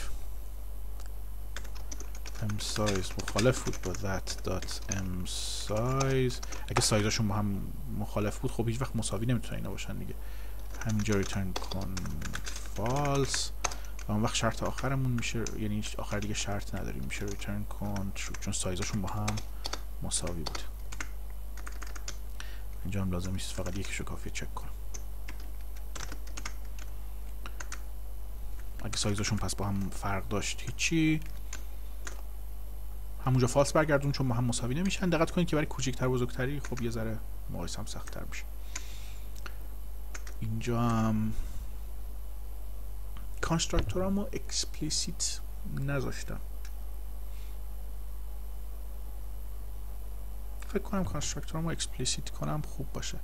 [SPEAKER 1] m size مخالف بود با that dot m size. اگه سایزشون با هم مخالف بود خب هیچ وقت مساوی نمی‌تونه اینا باشن دیگه. همینجا return کن false. و اون وقت شرط آخرمون میشه یعنی آخر دیگه شرط نداریم میشه return کن چون سایزشون با هم مساوی بود. اینجا هم لازم نیست فقط یکیشو کافیه چک کنم. اگه سایزشون پس با هم فرق داشت هیچی. همونجا false برگردون چون با هم مساوی نمیشن. دقت کنید که برای کوچکتر بزرگتری خب یه ذره مقایسه هم سختتر میشه. اینجا هم constructor امو explicit نذاشتم. فکر کنم constructor امو explicit کنم خوب باشه.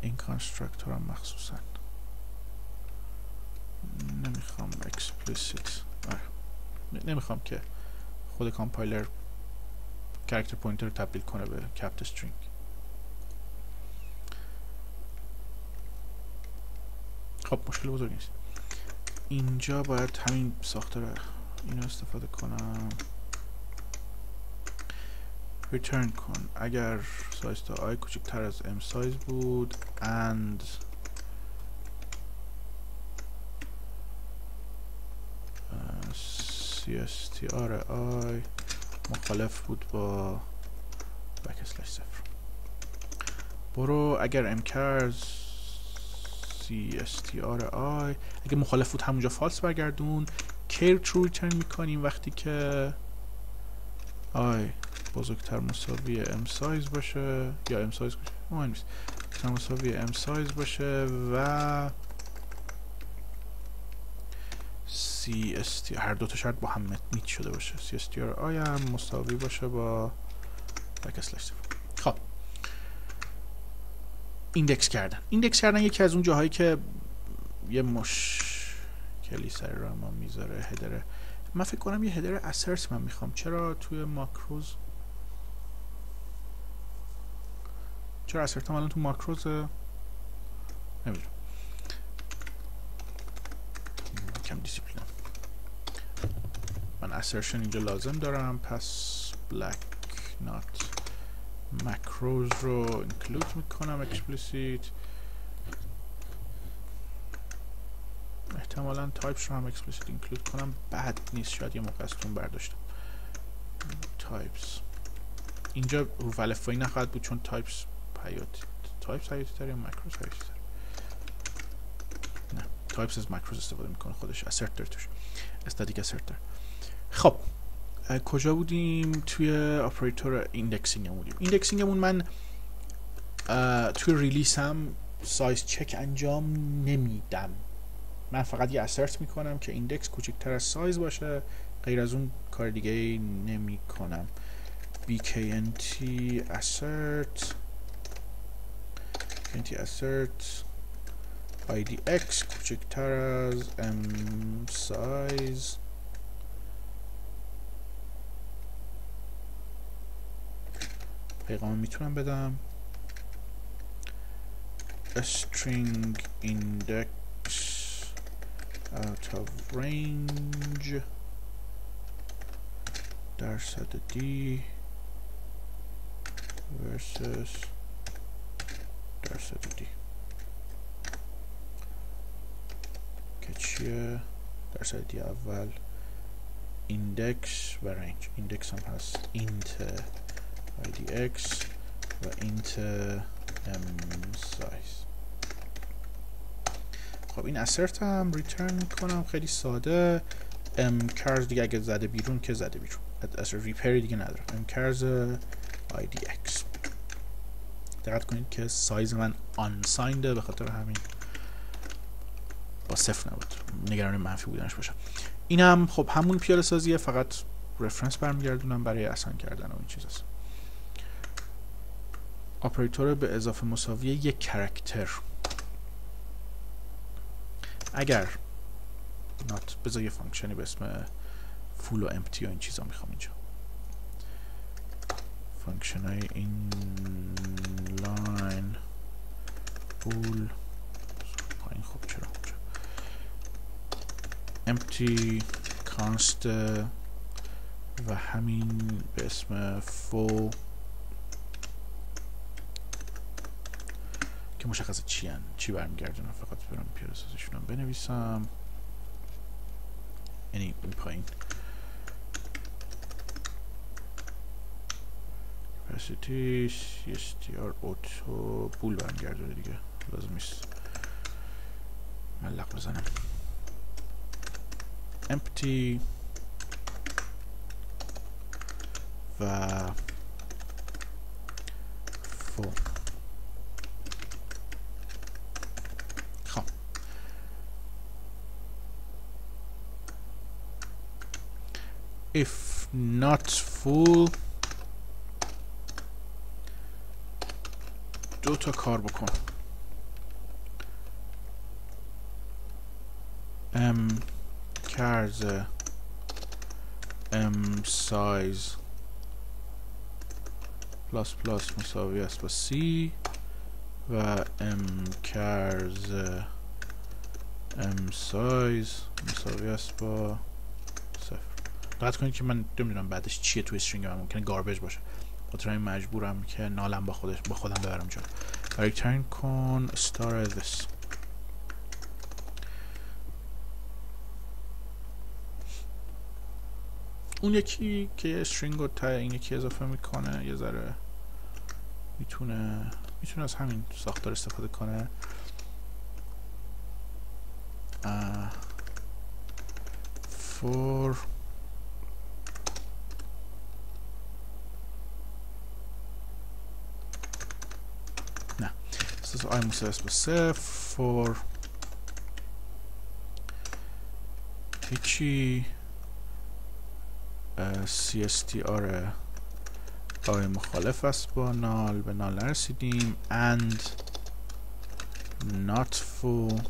[SPEAKER 1] این constructor م مخصوصا. نمی‌خوام explicit نمی‌خوام که خود compiler character pointer رو تبدیل کنه به کپت string خب مشکل بزرگی نیست. اینجا باید همین ساختار اینو استفاده کنم. return کن. اگر سایز تا i کوچکتر از m size بود and cstr i مخالف بود با backslash صفر. برو اگر mchars cstr i اگه مخالف بود همونجا false برگردون. کیر true return می‌کنیم وقتی که i بزرگتر مساوی m size باشه. یا m size باشه. مهم نیست. مساوی m size باشه و CST هر دو تا شرط با هم meet شده باشه. CSTR i هم مساوی باشه با backslash ش خب. index کردن. index کردن یکی از اون جاهایی که یه مشکلی سر راه ما می‌ذاره header ه من فکر کنم یه header assert من می‌خوام. چرا توی macros؟ چرا assert هم الان تو macros نمی‌دونم. کم دیسیپلین. من assertion اینجا لازم دارم. پس black not macros رو include می‌کنم explicit. احتمالا types رو هم explicit include کنم. بد نیست. شاید یه موقع از برداشتم. types. اینجا رو ولفایی نخواهد بود چون types حیاتی types حیاتی تر یا macros حیاتی تر؟ نه. types از macros استفاده می‌کنه خودش. Assert داره توش. Static assert داره خب. کجا بودیم؟ توی operator indexing بودیم. indexing مون من توی release هم size check انجام نمیدم. من فقط یه assert می‌کنم که index کوچکتر از سایز باشه. غیر از اون کار دیگه نمی کنم bknt assert. bknt assert. idx کوچکتر از m size پیغام می‌تونم بدم؟ A string index out of range. درصد d versus درصد d. که چیه؟ درصد d اول. index و range index هم هست. int. Idx و int m size. خب این assert هم return می‌کنم خیلی ساده. M chars دیگه اگه زده بیرون که زده بیرون. اصلا ریپری دیگه نداره m cars idx دقت کنید که سایز من unsigned به خاطر همین با صفر نبود. نگران منفی بودنش باشم. اینم خب همون پیاده سازیه. فقط رفرنس برمیگردونم برای اسان کردن و این چیز هست. اپراتور به اضافه مساوی یک کرکتر. اگر نات بذار یه فانکشنی به اسم فول و امپتی و این چیزا می‌خوام اینجا. فانکشن های این لاین پول پایین خوب چرا empty const و همین به اسم فو که مشخص چی هن. چی برمیگردونم؟ فقط برم پیاده سازشونم بنویسم. یعنی این پایین. Capacity CSTR اوتو پول برمیگردونه دیگه. لازم نیست. ملق بزنم. Empty. و فو خب if not full دو تا کار بکن. ام کرز ام سایز plus plus مساوی است با c و m chars m size مساوی است با دقت کنید که من نمی‌دونم بعدش چیه تو string من ممکنه garbage باشه. خاطر مجبورم که null م با خودش با خودم ببرم جلو. return کن star this اون یکی که استرینگ رو تا این یکی اضافه می‌کنه یه ذره می‌تونه می‌تونه از همین ساختار استفاده کنه. for نه مساوی با صفر for هیچی CSTR آی مخالف است با نال به نال نرسیدیم and not full.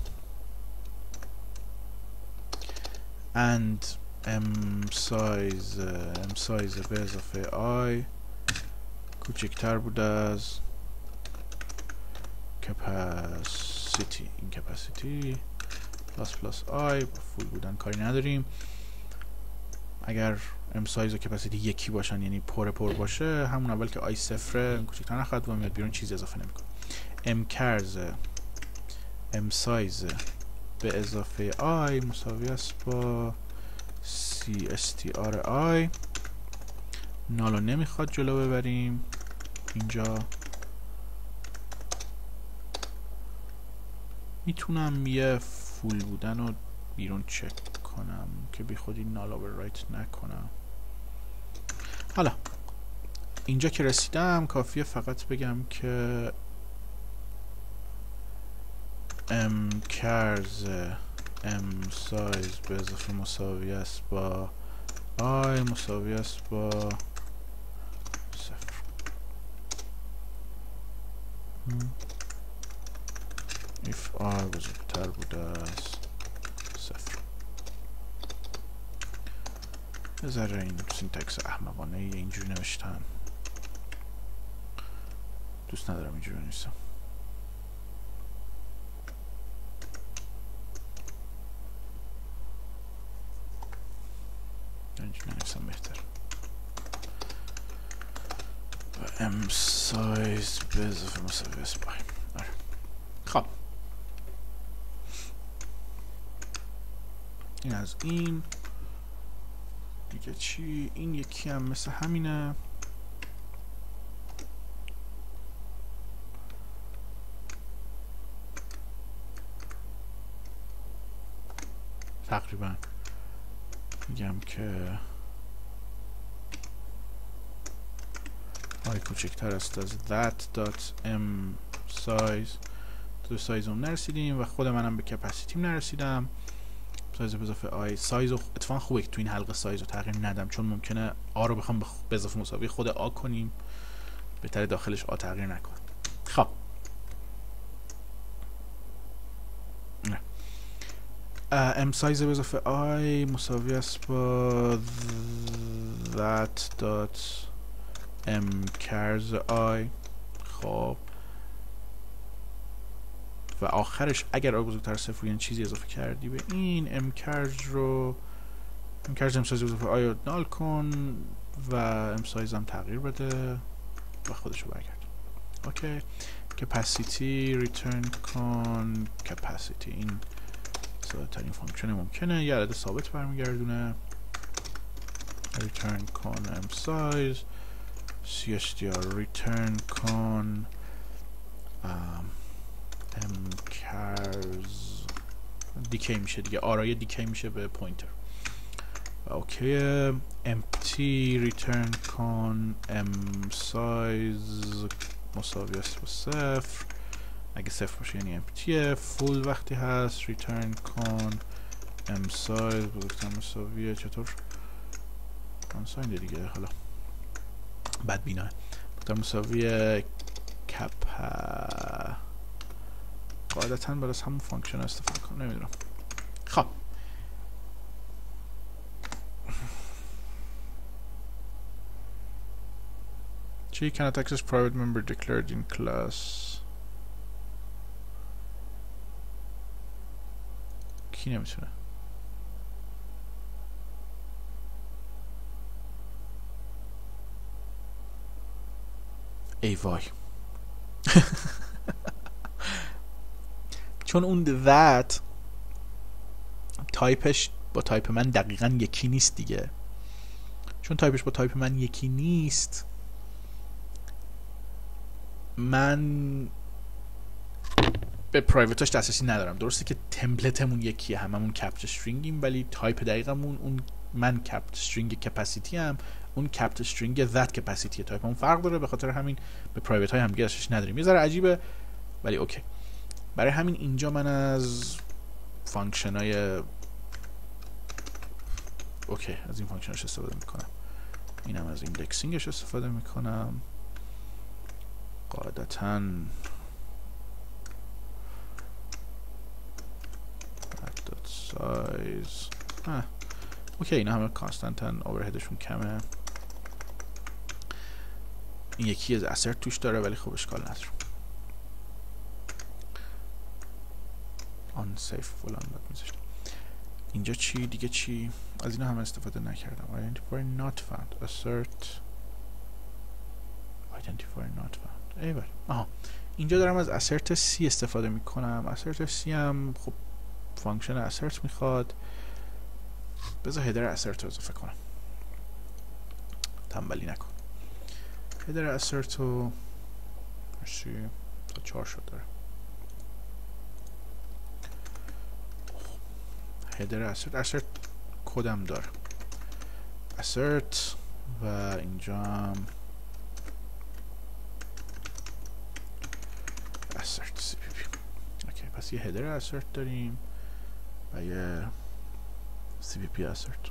[SPEAKER 1] And m size m size به اضافه i کوچکتر بود از capacity. این capacity plus plus i. با full بودن کاری نداریم. اگر m size و capacity یکی باشن یعنی پر پر باشه همون اول که i صفره کوچکتر نخواهد و میاد بیرون چیزی اضافه نمی‌کنه. m chars m size به اضافه i مساوی است با cstr i null و نمی‌خواد جلو ببریم. اینجا می‌تونم یه full بودن رو بیرون چک کنم که بی خودی null overwrite نکنم. حالا اینجا که رسیدم کافیه فقط بگم که m chars m size به اضافه مساوی است با i مساوی است با صفر. If i بزرگتر بوده است صفر یه ذره این syntax احمقانه اینجوری نوشتن دوست ندارم اینجوری نیستم اینجوری نویسم بهتر و ام سایز به مساوی است با آره خب این از این. دیگه چی؟ این یکی هم مثل همینه. تقریبا. میگم که i کوچکتر است از that dot m size. تو سایز هم نرسیدیم و خود منم به capacity م نرسیدم. سایز اضافه i size اتفاقا خوبه که تو این حلقه سایز رو تغییر ندم. چون ممکنه آ رو بخوام به اضافه مساوی خود آ کنیم. بهتره داخلش آ تغییر نکن خب. m size به اضافه i مساوی است با that dot m chars i. خب. و آخرش اگر i بزرگتر صفر یعنی چیزی اضافه کردی به این m chars رو m chars m size اضافه i null کن و m size هم تغییر بده و خودش رو برگرد. okay. capacity return کن. capacity این ساده ترین function ممکنه. یه عدد ثابت برمیگردونه. return کن m size cstr return کن. m chars. decay میشه دیگه. array decay میشه به pointer. okay. Empty return کن m size مساوی است با صفر. اگه صفر باشه یعنی empty ه full وقتی هست. return کن m size بزرگتر مساویه چطور؟ unsigned دیگه. حالا. بدبینانه بزرگتر مساوی cap قاعدتا باید از همون function استفاده کنم نمی‌دونم خب چی cannot access private member declared in class? کی نمی‌تونه ای وای چون اون that type ش با تایپ من دقیقا یکی نیست دیگه. چون تایپش با تایپ من یکی نیست من به private اش دسترسی ندارم. درسته که template مون یکیه هممون capped string یم ولی تایپ دقیقمون اون من capped string capacity هم اون capped string that capacity type اون فرق داره به خاطر همین به private های دسترسی نداریم. یه ذره عجیبه ولی okay برای همین اینجا من از function های okay از این function ش استفاده می‌کنم. اینم از indexing ش استفاده می‌کنم. قاعدتا سایز okay اینا همه constant ن overhead شون کمه. این یکی از اثر توش داره ولی خب اشکال نداره. unsafe فلان باید میذاشتم اینجا چی؟ دیگه چی؟ از اینا هم استفاده نکردم. Identifier not found. Assert. Identifier not found. ایول. آها. اینجا دارم از assert C استفاده می‌کنم. assert C هم خب function assert می‌خواد. بذار header assert رو اضافه کنم. تنبلی نکن. header assert رو تا چهار شد داره. هدر assert assert کدم داره assert و اینجا هم cpp اوکی پس یه هدر assert داریم و یه cpp assert.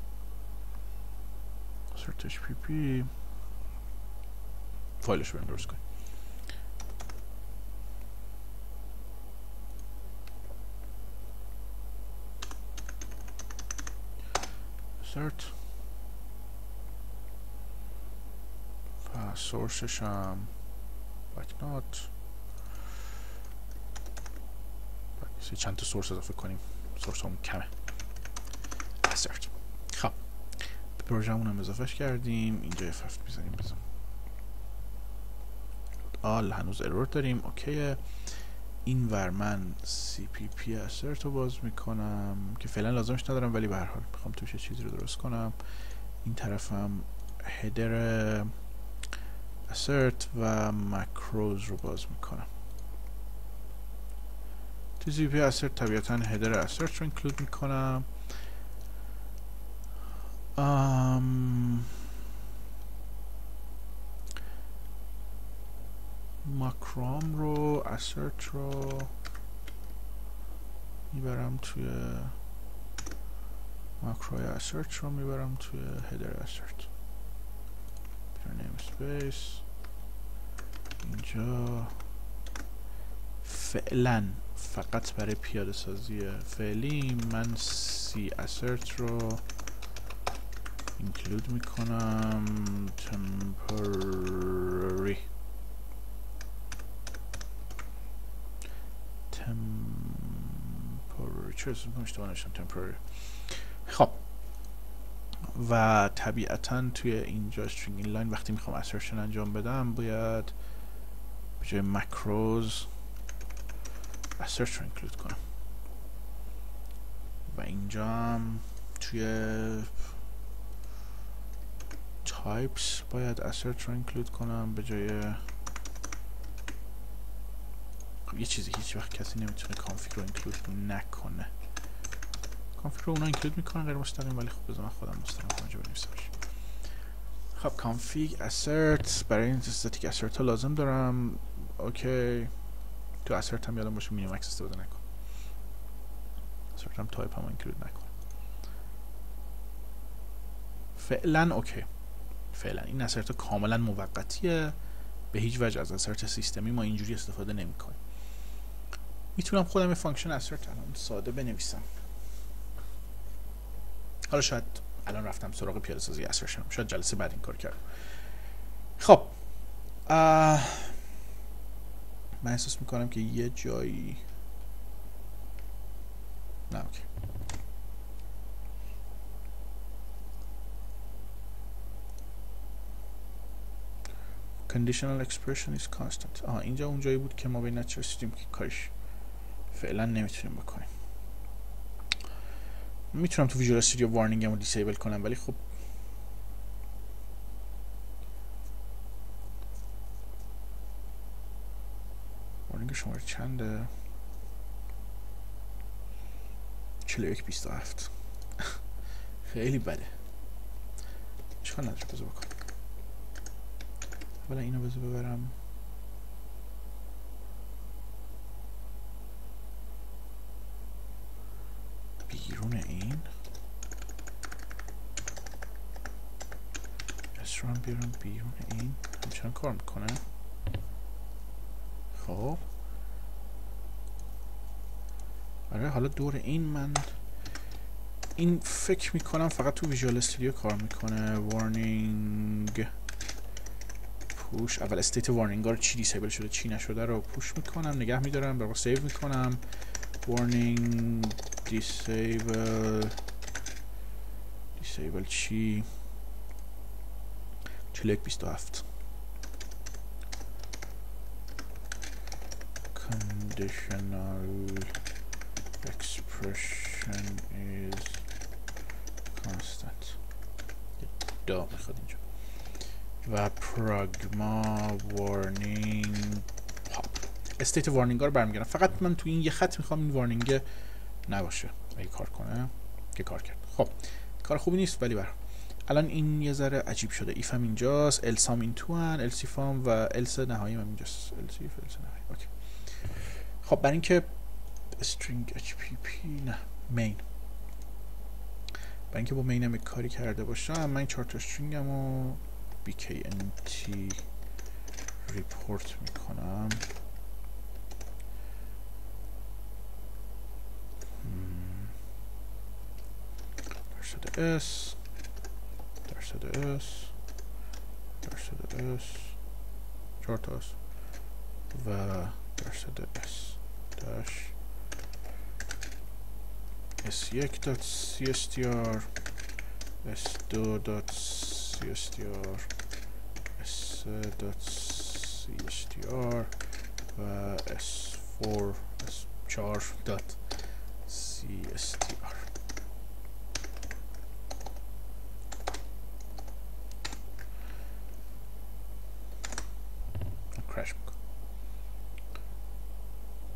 [SPEAKER 1] Assert hpp فایلش بریم درست کنیم. Assert و سورسش هم not. چند تا سورس اضافه کنیم. سورس همون کمه. Assert خب. به پروژمون هم اضافهش کردیم. اینجا یه ففت می‌زنیم بزن. آل هنوز ارور داریم. اوکیه این ور من CPP assert رو باز می‌کنم که فعلا لازمش ندارم ولی به حال می‌خوام توش چیزی رو درست کنم. این طرفم هدر assert و مکروز رو باز می‌کنم. تو CPP assert طبیعتا هدر assert رو اینکلود می‌کنم. ماکرام رو assert رو می‌برم توی ماکروی assert رو می‌برم توی header assert نیم سپیس اینجا فعلا فقط برای پیاده سازی فعلی من سی assert رو اینکلود می‌کنم temporary. اسم اشتباه نشتم temporary. خب. و طبیعتا توی اینجا string لاین وقتی می‌خوام assertion انجام بدم باید به جای macros assertion رو اینکلود کنم. و اینجا هم توی types باید assert رو include کنم به جای یه چیزی هیچ وقت کسی نمی‌تونه config رو include نکنه. config رو اونا include می‌کنن غیر مستقیم ولی خب بذار من خودم مستقیم اونجا بنویسمش خب config assert. برای این static assert ها لازم دارم. Okay. تو assert هم یادم باشه مینیمم استفاده نکن. assert هم تایپ هم include نکن. فعلا okay. فعلا این assert کاملا موقتیه. به هیچ وجه از assert سیستمی ما اینجوری استفاده نمی کنیم می‌تونم خودم یه function assert الان ساده بنویسم. حالا شاید الان رفتم سراغ پیاده سازی assertion شاید جلسه بعد این کار کردم. خب من احساس می‌کنم که یه جایی نه okay. Conditional expression is constant. آها اینجا اون جایی بود که ما به نترسیدیم که کارش فعلا نمی‌تونیم بکنیم. می‌تونم تو Visual Studio warning رو disable کنم ولی خب وارنینگ شماره چنده؟ 41 27 خیلی بده. چکار نداره بذار بکنم. اولا اینو بذار ببرم بیرون این اسران بیرون این همچنان کار می‌کنه. خب. آره حالا دور این من این فکر می‌کنم فقط تو Visual Studio کار می‌کنه. Warning push. اول state warning رو چی disable شده چی نشده رو push می‌کنم نگه میدارم برای save می‌کنم. Warning. Disable. Disable چی؟ 4127 conditional expression is constant. دا می‌خواد اینجا. و pragma warning pop state warning رو برمیگردم. فقط من تو این یه خط می‌خوام این warning نباشه. اگه کار کنه که کار کرد. خب کار خوبی نیست ولی بر الان این یه ذره عجیب شده. ایف هم اینجاست السام این تو هن السی فام و الس نهایی هم اینجاست. السی ایف الس نهایی. اوکی. خب برای اینکه string hpp نه مین. برای اینکه با مینم کاری کرده باشم من چهار تا استرینگم و bknt ریپورت می‌کنم. درصد s درصد s درصد s چهار تا و درصد s داش s1 دات cstr s2 دات cstr s دات cstr و s4 s4 دات cstr کرش می‌کنه.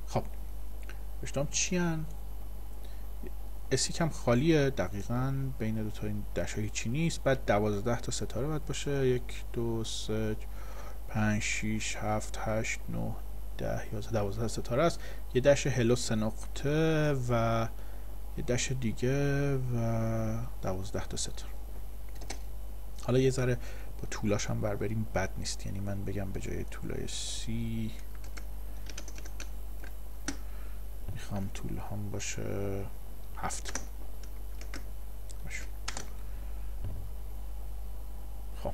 [SPEAKER 1] خب رشتام چی هن؟ اسی کم خالیه دقیقا بین دو تا این دش هیچی نیست بعد دوازده تا ستاره باید باشه. یک دو سه پنج شیش هفت هشت نه ده یازده دوازده ستاره است. یه دش هلو سه نقطه و یه دش دیگه و دوازده تا ستاره. حالا یه ذره طولاش هم بربریم بد نیست. یعنی من بگم به جای طولای سی می‌خوام طول هم باشه هفت. باشه. خب.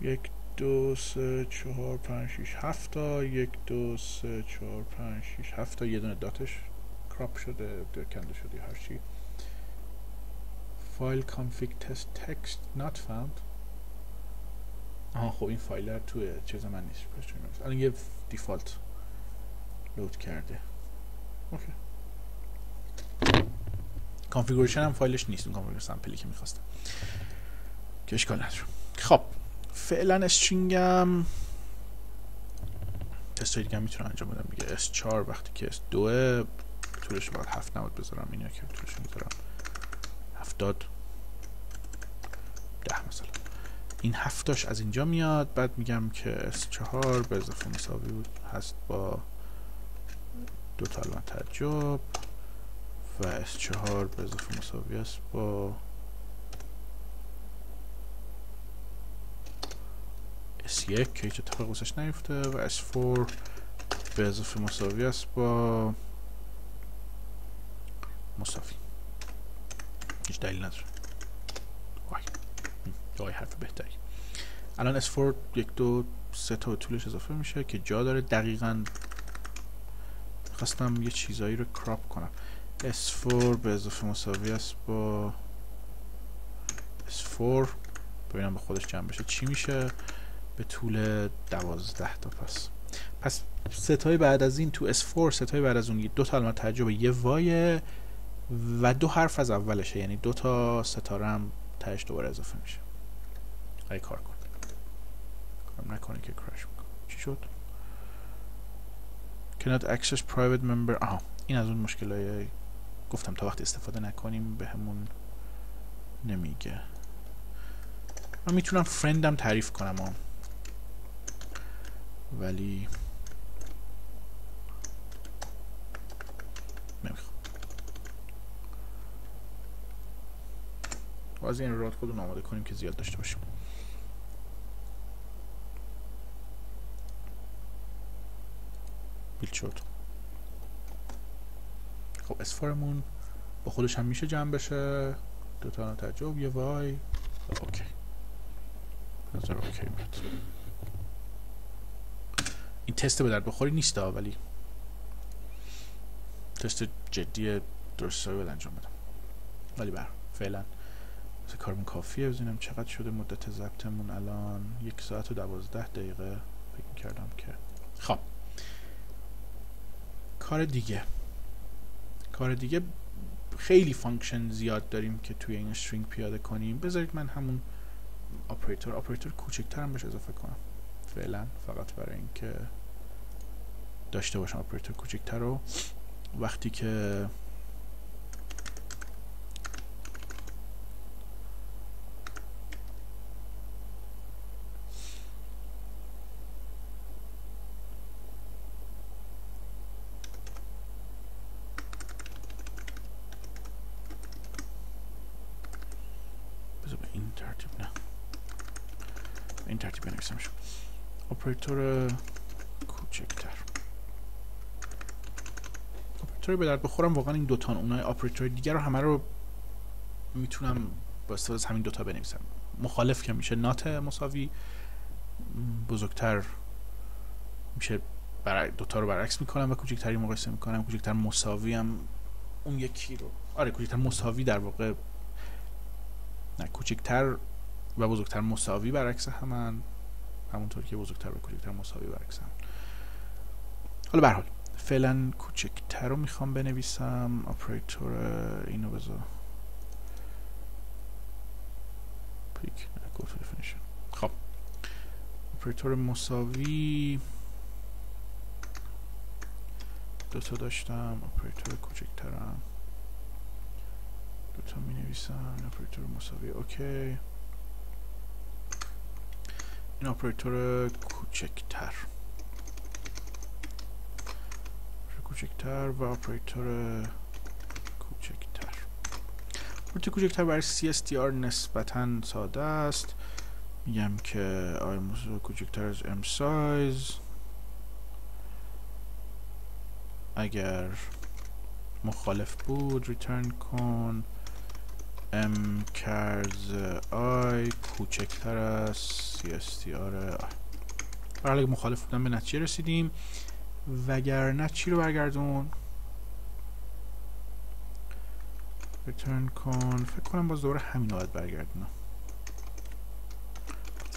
[SPEAKER 1] یک دو سه چهار پنج شیش هفتا یک دو سه چهار پنج شیش هفتا یه دونه dot ش crop شده کنده شده هرچی فایل config تست text not found آها خب این فایل توی چیز من نیست. الان یه default load کرده. Okay. configuration هم فایلش نیست. اون configuration sample ی که می‌خواستم که اشکال نداره. خب فعلا string م تست دیگه می‌تونم انجام بدم دیگه S4 وقتی که S2 طولش باید هفت نباید بذارم. اینا که طولش می‌ذارم. هفتاد. ده مثلا. این هفتاش از اینجا میاد. بعد میگم که S4 به اضافه مساوی هست با دو تا علامت تعجب. و S4 به اضافه مساوی است با S1 که هیچ اتفاق واسش نیفته. و S4 به اضافه مساوی است با مساوی. هیچ دلیل نداره. وای حرف بهتری. الان S4 یک دو سه تا طولش اضافه میشه که جا داره. دقیقا خواستم یه چیزایی رو کراپ کنم. S4 به اضافه مساوی است با S4 ببینم به خودش جمع بشه. چی میشه؟ به طول دوازده تا. پس پس ستای بعد از این تو S4 ستای بعد از اون دو تا علامت تعجب یه وای و دو حرف از اولشه. یعنی دو تا ستاره هم تهش دوباره اضافه میشه. ای کار کن. کار نکنه که کرش می‌کنه چی شد؟ Cannot access private member آها این از اون مشکل های گفتم تا وقتی استفاده نکنیم به همون نمیگه. من می‌تونم فرندم تعریف کنم آم. ولی نمی‌خوام. باز این راد خودمون آماده کنیم که زیاد داشته باشیم. بیل شد. خب اسفارمون با خودش هم میشه جمع بشه. دو تا تعجب یه وای. اوکی. نظر اوکی بود این تست به درد بخوری نیست ولی تست جدی درست باید انجام بدم. ولی بر فعلا کارمون کافیه. بزنیم چقدر شده مدت ضبطمون الان. یک ساعت و دوازده دقیقه. فکر کردم که خب. کار دیگه. کار دیگه خیلی function زیاد داریم که توی این string پیاده کنیم. بذارید من همون اپراتور اپراتور کوچکتر هم بهش اضافه کنم. فعلا فقط برای اینکه داشته باشم اپراتور کوچکتر رو. وقتی که اپراتور کوچکتر. اپراتور به درد بخورم واقعا این دوتا اونای اپراتور دیگر رو همه رو می‌تونم با استفاده از همین دوتا بنویسم. مخالف که میشه نات مساوی بزرگتر میشه برای دوتا رو برعکس می‌کنم و کوچکتری مقایسه می‌کنم. کوچکتر مساوی هم اون یکی رو. آره کوچکتر مساوی در واقع نه کوچکتر و بزرگتر مساوی برعکس همن. همونطور که بزرگتر و کوچکتر مساوی برعکس هم حالا به حال فعلا کوچکتر رو می‌خوام بنویسم. اپراتور اینو بذار. پیک خب. اپراتور مساوی. تا داشتم. اپراتور کوچکترم. دو تا می نویسم اپراتور مساوی. اوکی. این اپراتور کوچکتر. کوچکتر و اپراتور کوچکتر. اپراتور کوچکتر برای CSTR نسبتا ساده است. میگم که آیا کوچکتر از M size. اگر مخالف بود return کن. m chars i کوچکتر از cstr i مخالف بودن به نتیجه رسیدیم. وگرنه چی رو برگردون؟ Return کن. فکر کنم باز دوباره همین باید برگردونم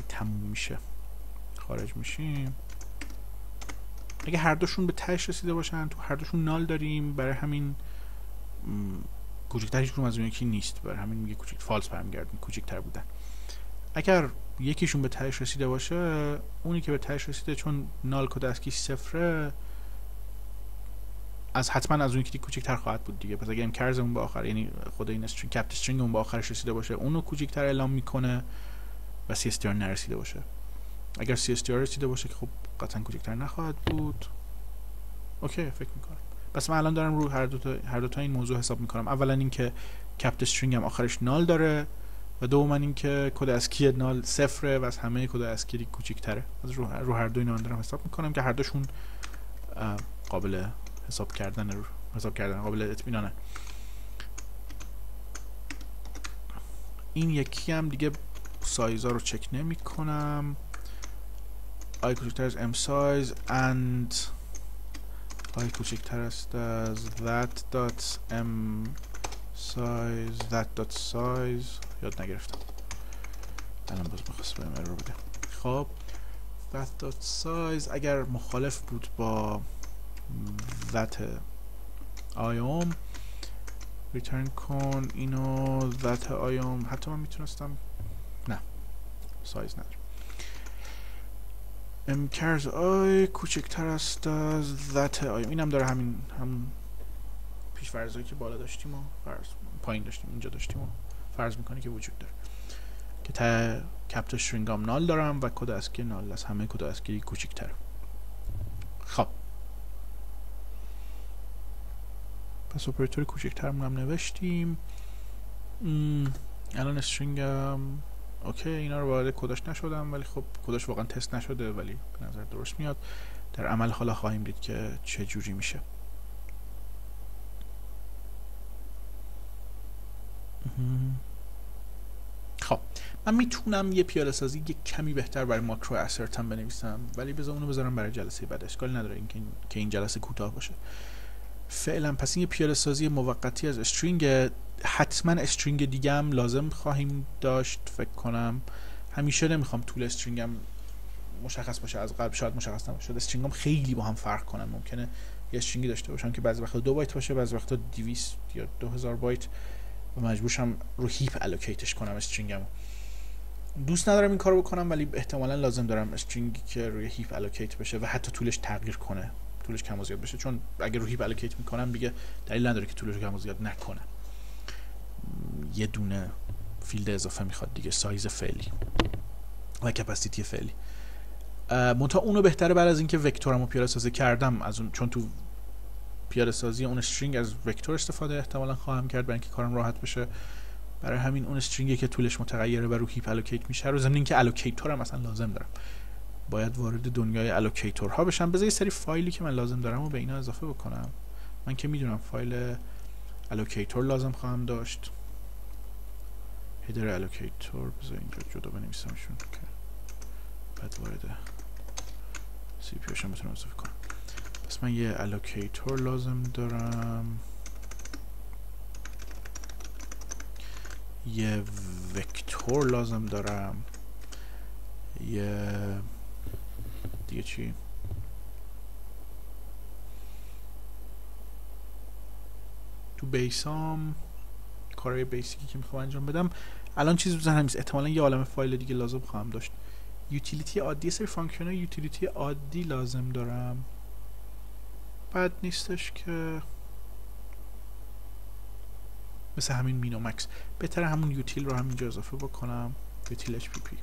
[SPEAKER 1] تموم میشه. خارج میشیم. اگه هر دوشون به تهش رسیده باشن تو هر دوشون null داریم. برای همین کوچکتر هیچ از اون یکی نیست. برای همین میگه کوچیک false برمیگردون کوچکتر بودن. اگر یکیشون به تهش رسیده باشه اونی که به تهش رسیده چون null کد ASCII صفره از حتما از اون یکی کوچکتر خواهد بود دیگه. پس اگه m chars اون به آخر یعنی خود این string capped string اون به آخرش رسیده باشه اونو کوچکتر اعلام می‌کنه و سی اس نرسیده باشه. اگر سی اس رسیده باشه که خب قطعا کوچکتر نخواهد بود. okey فکر می‌کنم. پس من الان دارم رو هر دو تا هر دو تا این موضوع حساب می‌کنم. اولا اینکه capped string هم آخرش null داره و دوما اینکه کد ASCII null صفره و از همه کد ASCII کوچیک‌تره. از رو, رو هر دو اینا من دارم حساب می‌کنم که هر دوشون قابل حساب کردن رو حساب کردن قابل اطمینانه. این یکی هم دیگه سایزا رو چک نمی کنم کوچکتر از ام سایز and آی کوچکتر است. از that dot m size that dot size. یاد نگرفتم. الان باز می‌خواست بهم ارور بده. خب. that dot size اگر مخالف بود با that آیوم ریترن کن اینو that آیوم. حتی من می‌تونستم نه. سایز نداره. امکرز آی کوچکتر است از ذات آی اینم داره همین هم پیش فرضایی که بالا داشتیم و فرض پایین داشتیم اینجا داشتیم و فرض می‌کنه که وجود داره. که تا کپت شرینگام نال دارم و کد اسکی نال از همه کد اسکی کوچکتر خب. پس اپراتور کوچکتر هم نوشتیم. الان استرینگم اوکی اینا رو وارد کداش نشدم ولی خب کداش واقعا تست نشده ولی به نظر درست میاد. در عمل حالا خواهیم دید که چه جوری میشه. خب من می‌تونم یه پیاده سازی یه کمی بهتر برای ماکرو اسرتم بنویسم ولی بذار اونو بذارم برای جلسه بعد. اشکال نداره این که این جلسه کوتاه باشه. فعلا پس این یه پیاده سازی موقتی از string حتما string دیگه هم لازم خواهیم داشت فکر کنم. همیشه نمی‌خوام طول string م مشخص باشه از قبل شاید مشخص نباشه. string م خیلی با هم فرق کنن. ممکنه یه string ی داشته باشم که بعضی وقتا دو بایت باشه بعضی وقتا 200 یا 2000 بایت. و مجبورشم رو heap allocate ش کنم string م دوست ندارم این کارو بکنم ولی احتمالا لازم دارم string ی که روی heap allocate بشه و حتی طولش تغییر کنه. طولش کم و زیاد بشه. چون اگر رو heap allocate می‌کنم دیگه دلیل نداره که طولش کم و زیاد نکنه. یه دونه field اضافه می‌خواد دیگه سایز فعلی و capacity فعلی. منتها اونو بهتره بعد از اینکه vector مو پیاده سازی کردم از اون چون تو پیاده سازی اون string از vector استفاده احتمالا خواهم کرد برای اینکه کارم راحت بشه. برای همین اون string ی که طولش متغیره و رو heap allocate میشه رو ضمن اینکه allocator هم مثلا لازم دارم. باید وارد دنیای allocator ها بشم. بذار یه سری فایلی که من لازم دارم و به اینا اضافه بکنم. من که می‌دونم فایل allocator لازم خواهم داشت. header allocator بذار اینجا جدا بنویسمشون. که بعد وارد CPP بتونم اضافه کنم. پس من یه allocator لازم دارم. یه vector لازم دارم. یه دیگه چی؟ تو base ام کارهای basic ی که می‌خوام انجام بدم. الان چیز بزنم نیست. احتمالا یه عالم فایل دیگه لازم خواهم داشت. utility عادی سری function utility عادی لازم دارم. بد نیستش که مثل همین min و max بهتره همون util رو همینجا اضافه بکنم. util HPP.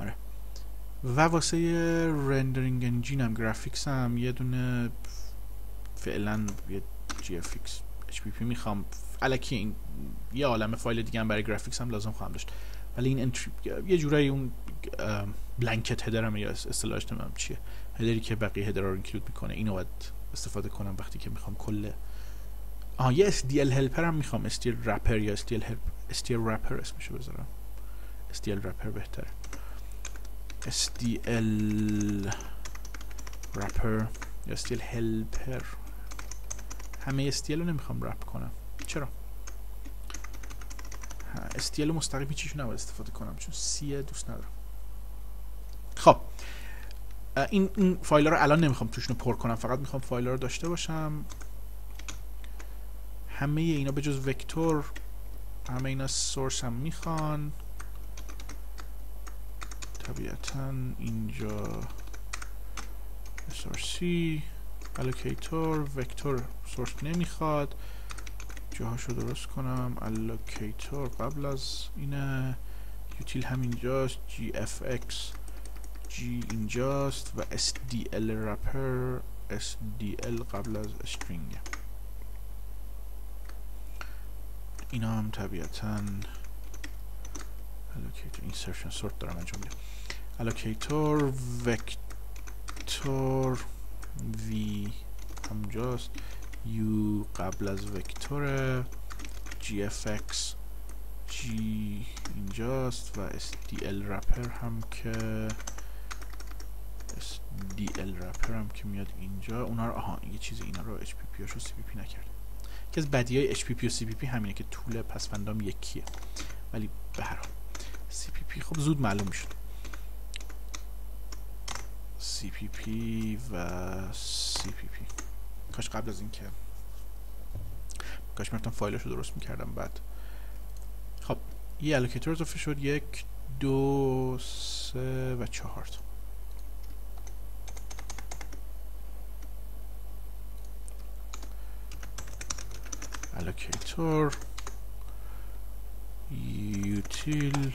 [SPEAKER 1] آره. و واسه rendering engine هم graphics هم یه دونه فعلا یه GFX می‌خوام. الکی این یه عالم فایل دیگه هم برای graphics هم لازم خواهم داشت. ولی این entry یه جورایی اون blanket header هم یا اصطلاحش نمی‌دونم چیه. header ی که بقیه header رو include می‌کنه. اینو باید استفاده کنم وقتی که می‌خوام کل آها یه SDL هلپر هم می‌خوام. SDL رپر یا SDL هلپ SDL رپر اسمشو بذارم. SDL رپر بهتره. SDL رپر یا SDL هلپر همه SDL رو نمی‌خوام رپ کنم. چرا؟ STL مستقیم چیش نباید استفاده کنم چون سی دوست ندارم. خب این, این فایل رو الان نمی‌خوام توشون پر کنم فقط می‌خوام فایل رو داشته باشم. همه اینا به جز وکتور همه اینا سورس هم می‌خوان. طبیعتا اینجا src allocator وکتور سورس نمی‌خواد. جاهاشو درست کنم. allocator قبل از اینه. یوتیل همینجاست. gfx g اینجاست و sdl wrapper sdl قبل از string. اینا هم طبیعتا allocator insertion sort دارم انجام میدم. allocator vector v همونجاست u قبل از وکتور gfx g اینجاست و sdl رپر هم که sdl رپر هم که میاد اینجا. اونا رو آها یه چیز اینا رو hpp هاشو cpp نکرد که از بدی های hpp و cpp همینه که طول پسفندام یکیه. ولی به هر حال cpp خب زود معلوم می‌شد. Cpp و cpp کاش قبل از اینکه کاش می‌رفتم فایلش رو درست می‌کردم بعد. خب یه الوکیتور اضافه شد. یک دو سه و چهار تا. util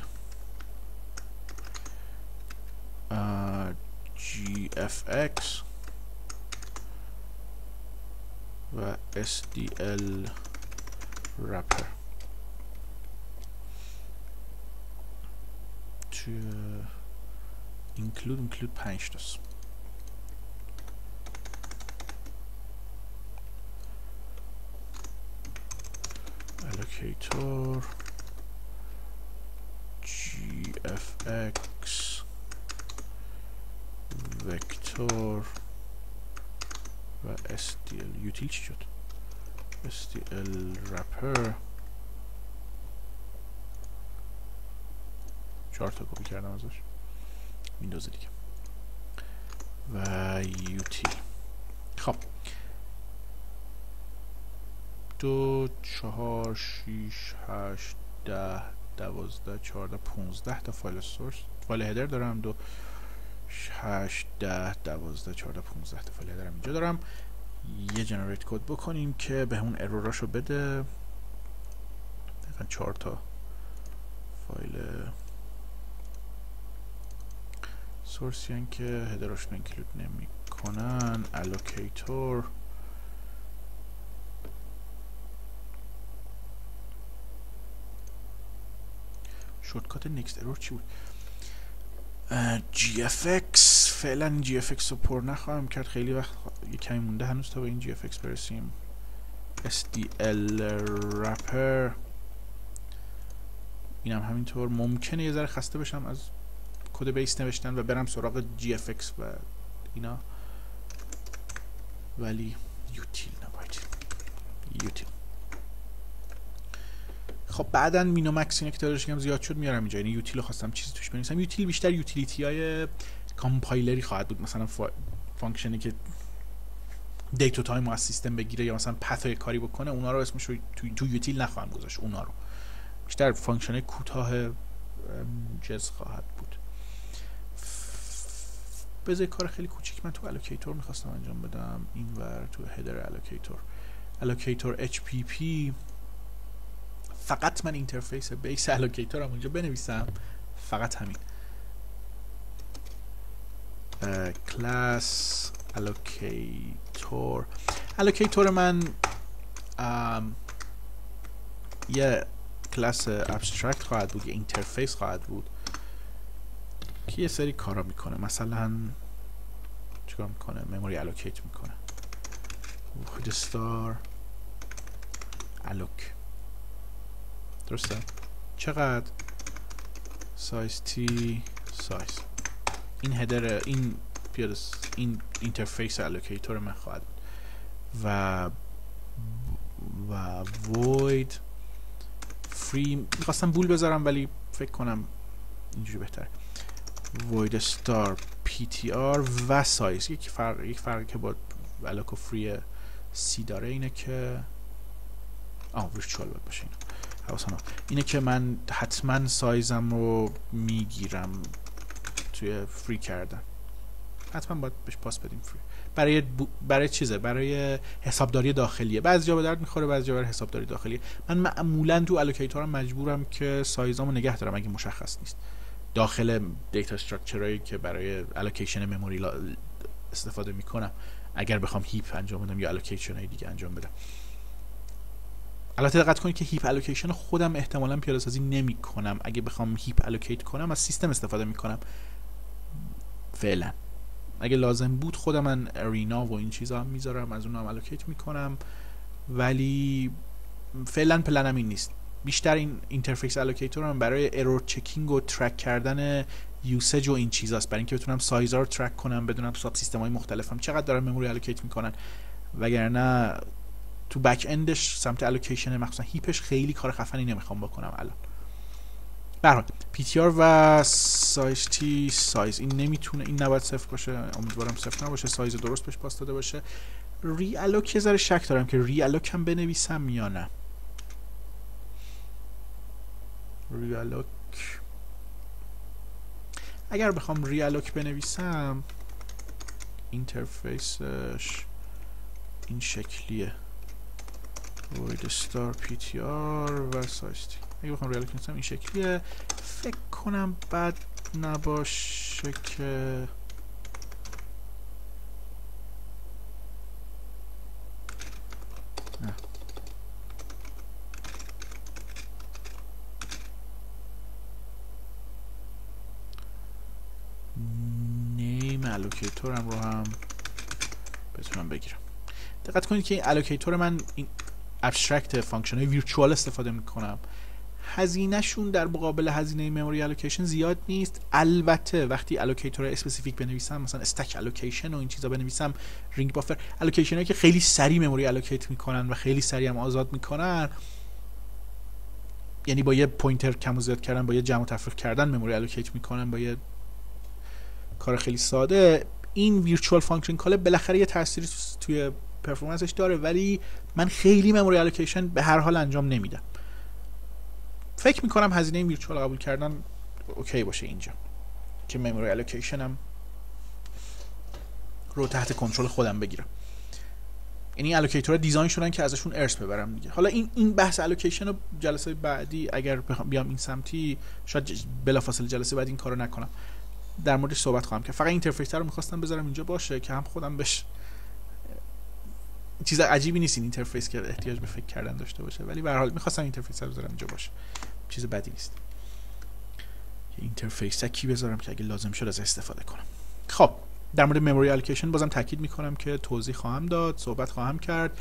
[SPEAKER 1] uh, gfx و SDL wrapper to include include پنج تاست allocator gfx vector و STL یوتیل چی شد؟ STL wrapper. چهار تا کپی کردم ازش. ویندوز دیگه. و یوتیل خب. دو چهار شیش هشت ده دوازده چهارده پونزده تا فایل source. فایل header دارم. دو 8 10 12 14 15 تا فایل دارم. اینجا دارم. یه generate کد بکنیم که به اون error اشو بده. دقیقا 4 تا فایل source ی ان که header اشون include نمی کنن allocator شورتکات نکست ارور چی بود؟ GFX فعلا GFX رو پر نخواهم کرد. خیلی وقت یه کمی مونده هنوز تا به این GFX برسیم. SDL wrapper. اینم همینطور. ممکنه یه ذره خسته بشم از کد بیس نوشتن و برم سراغ GFX و اینا. ولی یوتیل نباید. util. خب بعدا min و max اینا که هم زیاد شد میارم اینجا. یعنی util خواستم چیزی توش بنویسم. util بیشتر utility های کامپایلری خواهد بود. مثلا فا... function ی که date time از سیستم بگیره یا مثلا path کاری بکنه اونا رو اسمش رو تو, تو util نخواهم گذاشت. اونا رو. بیشتر function کوتاه جز خواهد بود. بذار کار خیلی کوچیک من تو allocator می‌خواستم انجام بدم. اینور تو header allocator allocator HPP فقط من interface base allocator م اونجا بنویسم. فقط همین. کلاس allocator allocator من یه کلاس abstract خواهد بود یه interface خواهد بود. که یه سری کارا می‌کنه. مثلا چیکار می‌کنه؟ memory allocate می‌کنه. void star alloc درسته. چقدر؟ size_t size. این header این این interface allocator من خواهد و و void free می‌خواستم bool بذارم ولی فکر کنم اینجوری بهتره. void star ptr و سایز. یک فرق یک فرقی که با الوکو فری سی داره اینه که آه ویرچوال باید باشه اینه اینه که من حتما سایزم رو می‌گیرم توی فری کردن. حتما باید بهش پاس بدیم فری برای برای چیزه؟ برای حسابداری داخلیه. بعضی جا به درد می‌خوره بعضی جا برای حسابداری داخلیه. من معمولا تو allocator م مجبورم که سایزامو نگه دارم اگه مشخص نیست. داخل data structure ایی که برای allocation memory استفاده می‌کنم. اگر بخوام heap انجام بدم یا allocation های دیگه انجام بدم. البته دقت کنید که heap allocation خودم احتمالا پیاده سازی نمی کنم اگه بخوام heap allocate کنم از سیستم استفاده می کنم فعلا. اگه لازم بود خودم من arena و این چیزا هم می‌ذارم از اون هم allocate می‌کنم. ولی فعلا پلنم این نیست. بیشتر این interface allocator هم برای error checking و track کردن usage و این چیزاست. برای اینکه بتونم سایزا رو track کنم بدونم subsystem های مختلفم چقدر دارن memory allocate می‌کنن. وگرنه تو backend ش سمت allocation مخصوصا heap ش خیلی کار خفنی نمی‌خوام بکنم الان. برحال PTR و size_t size این نمی‌تونه این نباید صفر باشه. امیدوارم صفر نباشه. سایز درست بهش pass داده باشه. ری الوک یه شک دارم که ری الوک هم بنویسم یا نه. ری الوک اگر بخوام ری الوک بنویسم اینترفیسش این شکلیه. Void star ptr و سایز تی اگه بخوام ریال کنم این شکلیه. فکر کنم بد نباشه که name allocator م رو هم بتونم بگیرم. دقت کنید که این allocator من این abstract function های virtual استفاده می‌کنم. هزینهشون در مقابل هزینه memory allocation زیاد نیست. البته وقتی allocator specific بنویسم مثلا stack allocation و این چیزا بنویسم ring buffer allocation هایی که خیلی سریع memory allocate می‌کنن و خیلی سریع هم آزاد می‌کنن یعنی با یه pointer کم و زیاد کردن با یه جمع و تفریق کردن memory allocate می‌کنن با یه کار خیلی ساده. این virtual function call بالاخره یه تأثیری توی performance ش داره ولی من خیلی memory allocation به هر حال انجام نمیدم. فکر می‌کنم هزینه virtual قبول کردن okay باشه اینجا که memory allocation م رو تحت کنترل خودم بگیرم. یعنی allocator ها design شدن که ازشون ارث ببرم دیگه. حالا این این بحث allocation رو جلسه بعدی اگر بیام این سمتی شاید بلافاصله جلسه بعد این کارو نکنم. در موردش صحبت خواهم که فقط interface رو می‌خواستم بذارم اینجا باشه که هم خودم بهش چیز عجیبی نیست این interface که احتیاج به فکر کردن داشته باشه. ولی به هر حال می‌خواستم interface رو بذارم اینجا باشه. چیز بدی نیست. interface کی بذارم که اگه لازم شد از استفاده کنم. خب در مورد memory allocation بازم تاکید می‌کنم که توضیح خواهم داد صحبت خواهم کرد.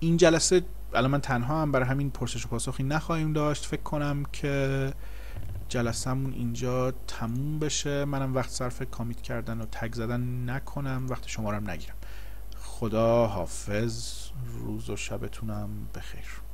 [SPEAKER 1] این جلسه الان من تنها هم برای همین پرسش و پاسخی نخواهیم داشت. فکر کنم که جلسهمون اینجا تموم بشه. منم وقت صرف کامیت کردن و تگ زدن نکنم. وقت شما رو نگیرم. خدا حافظ. روز و شبتونم بخیر.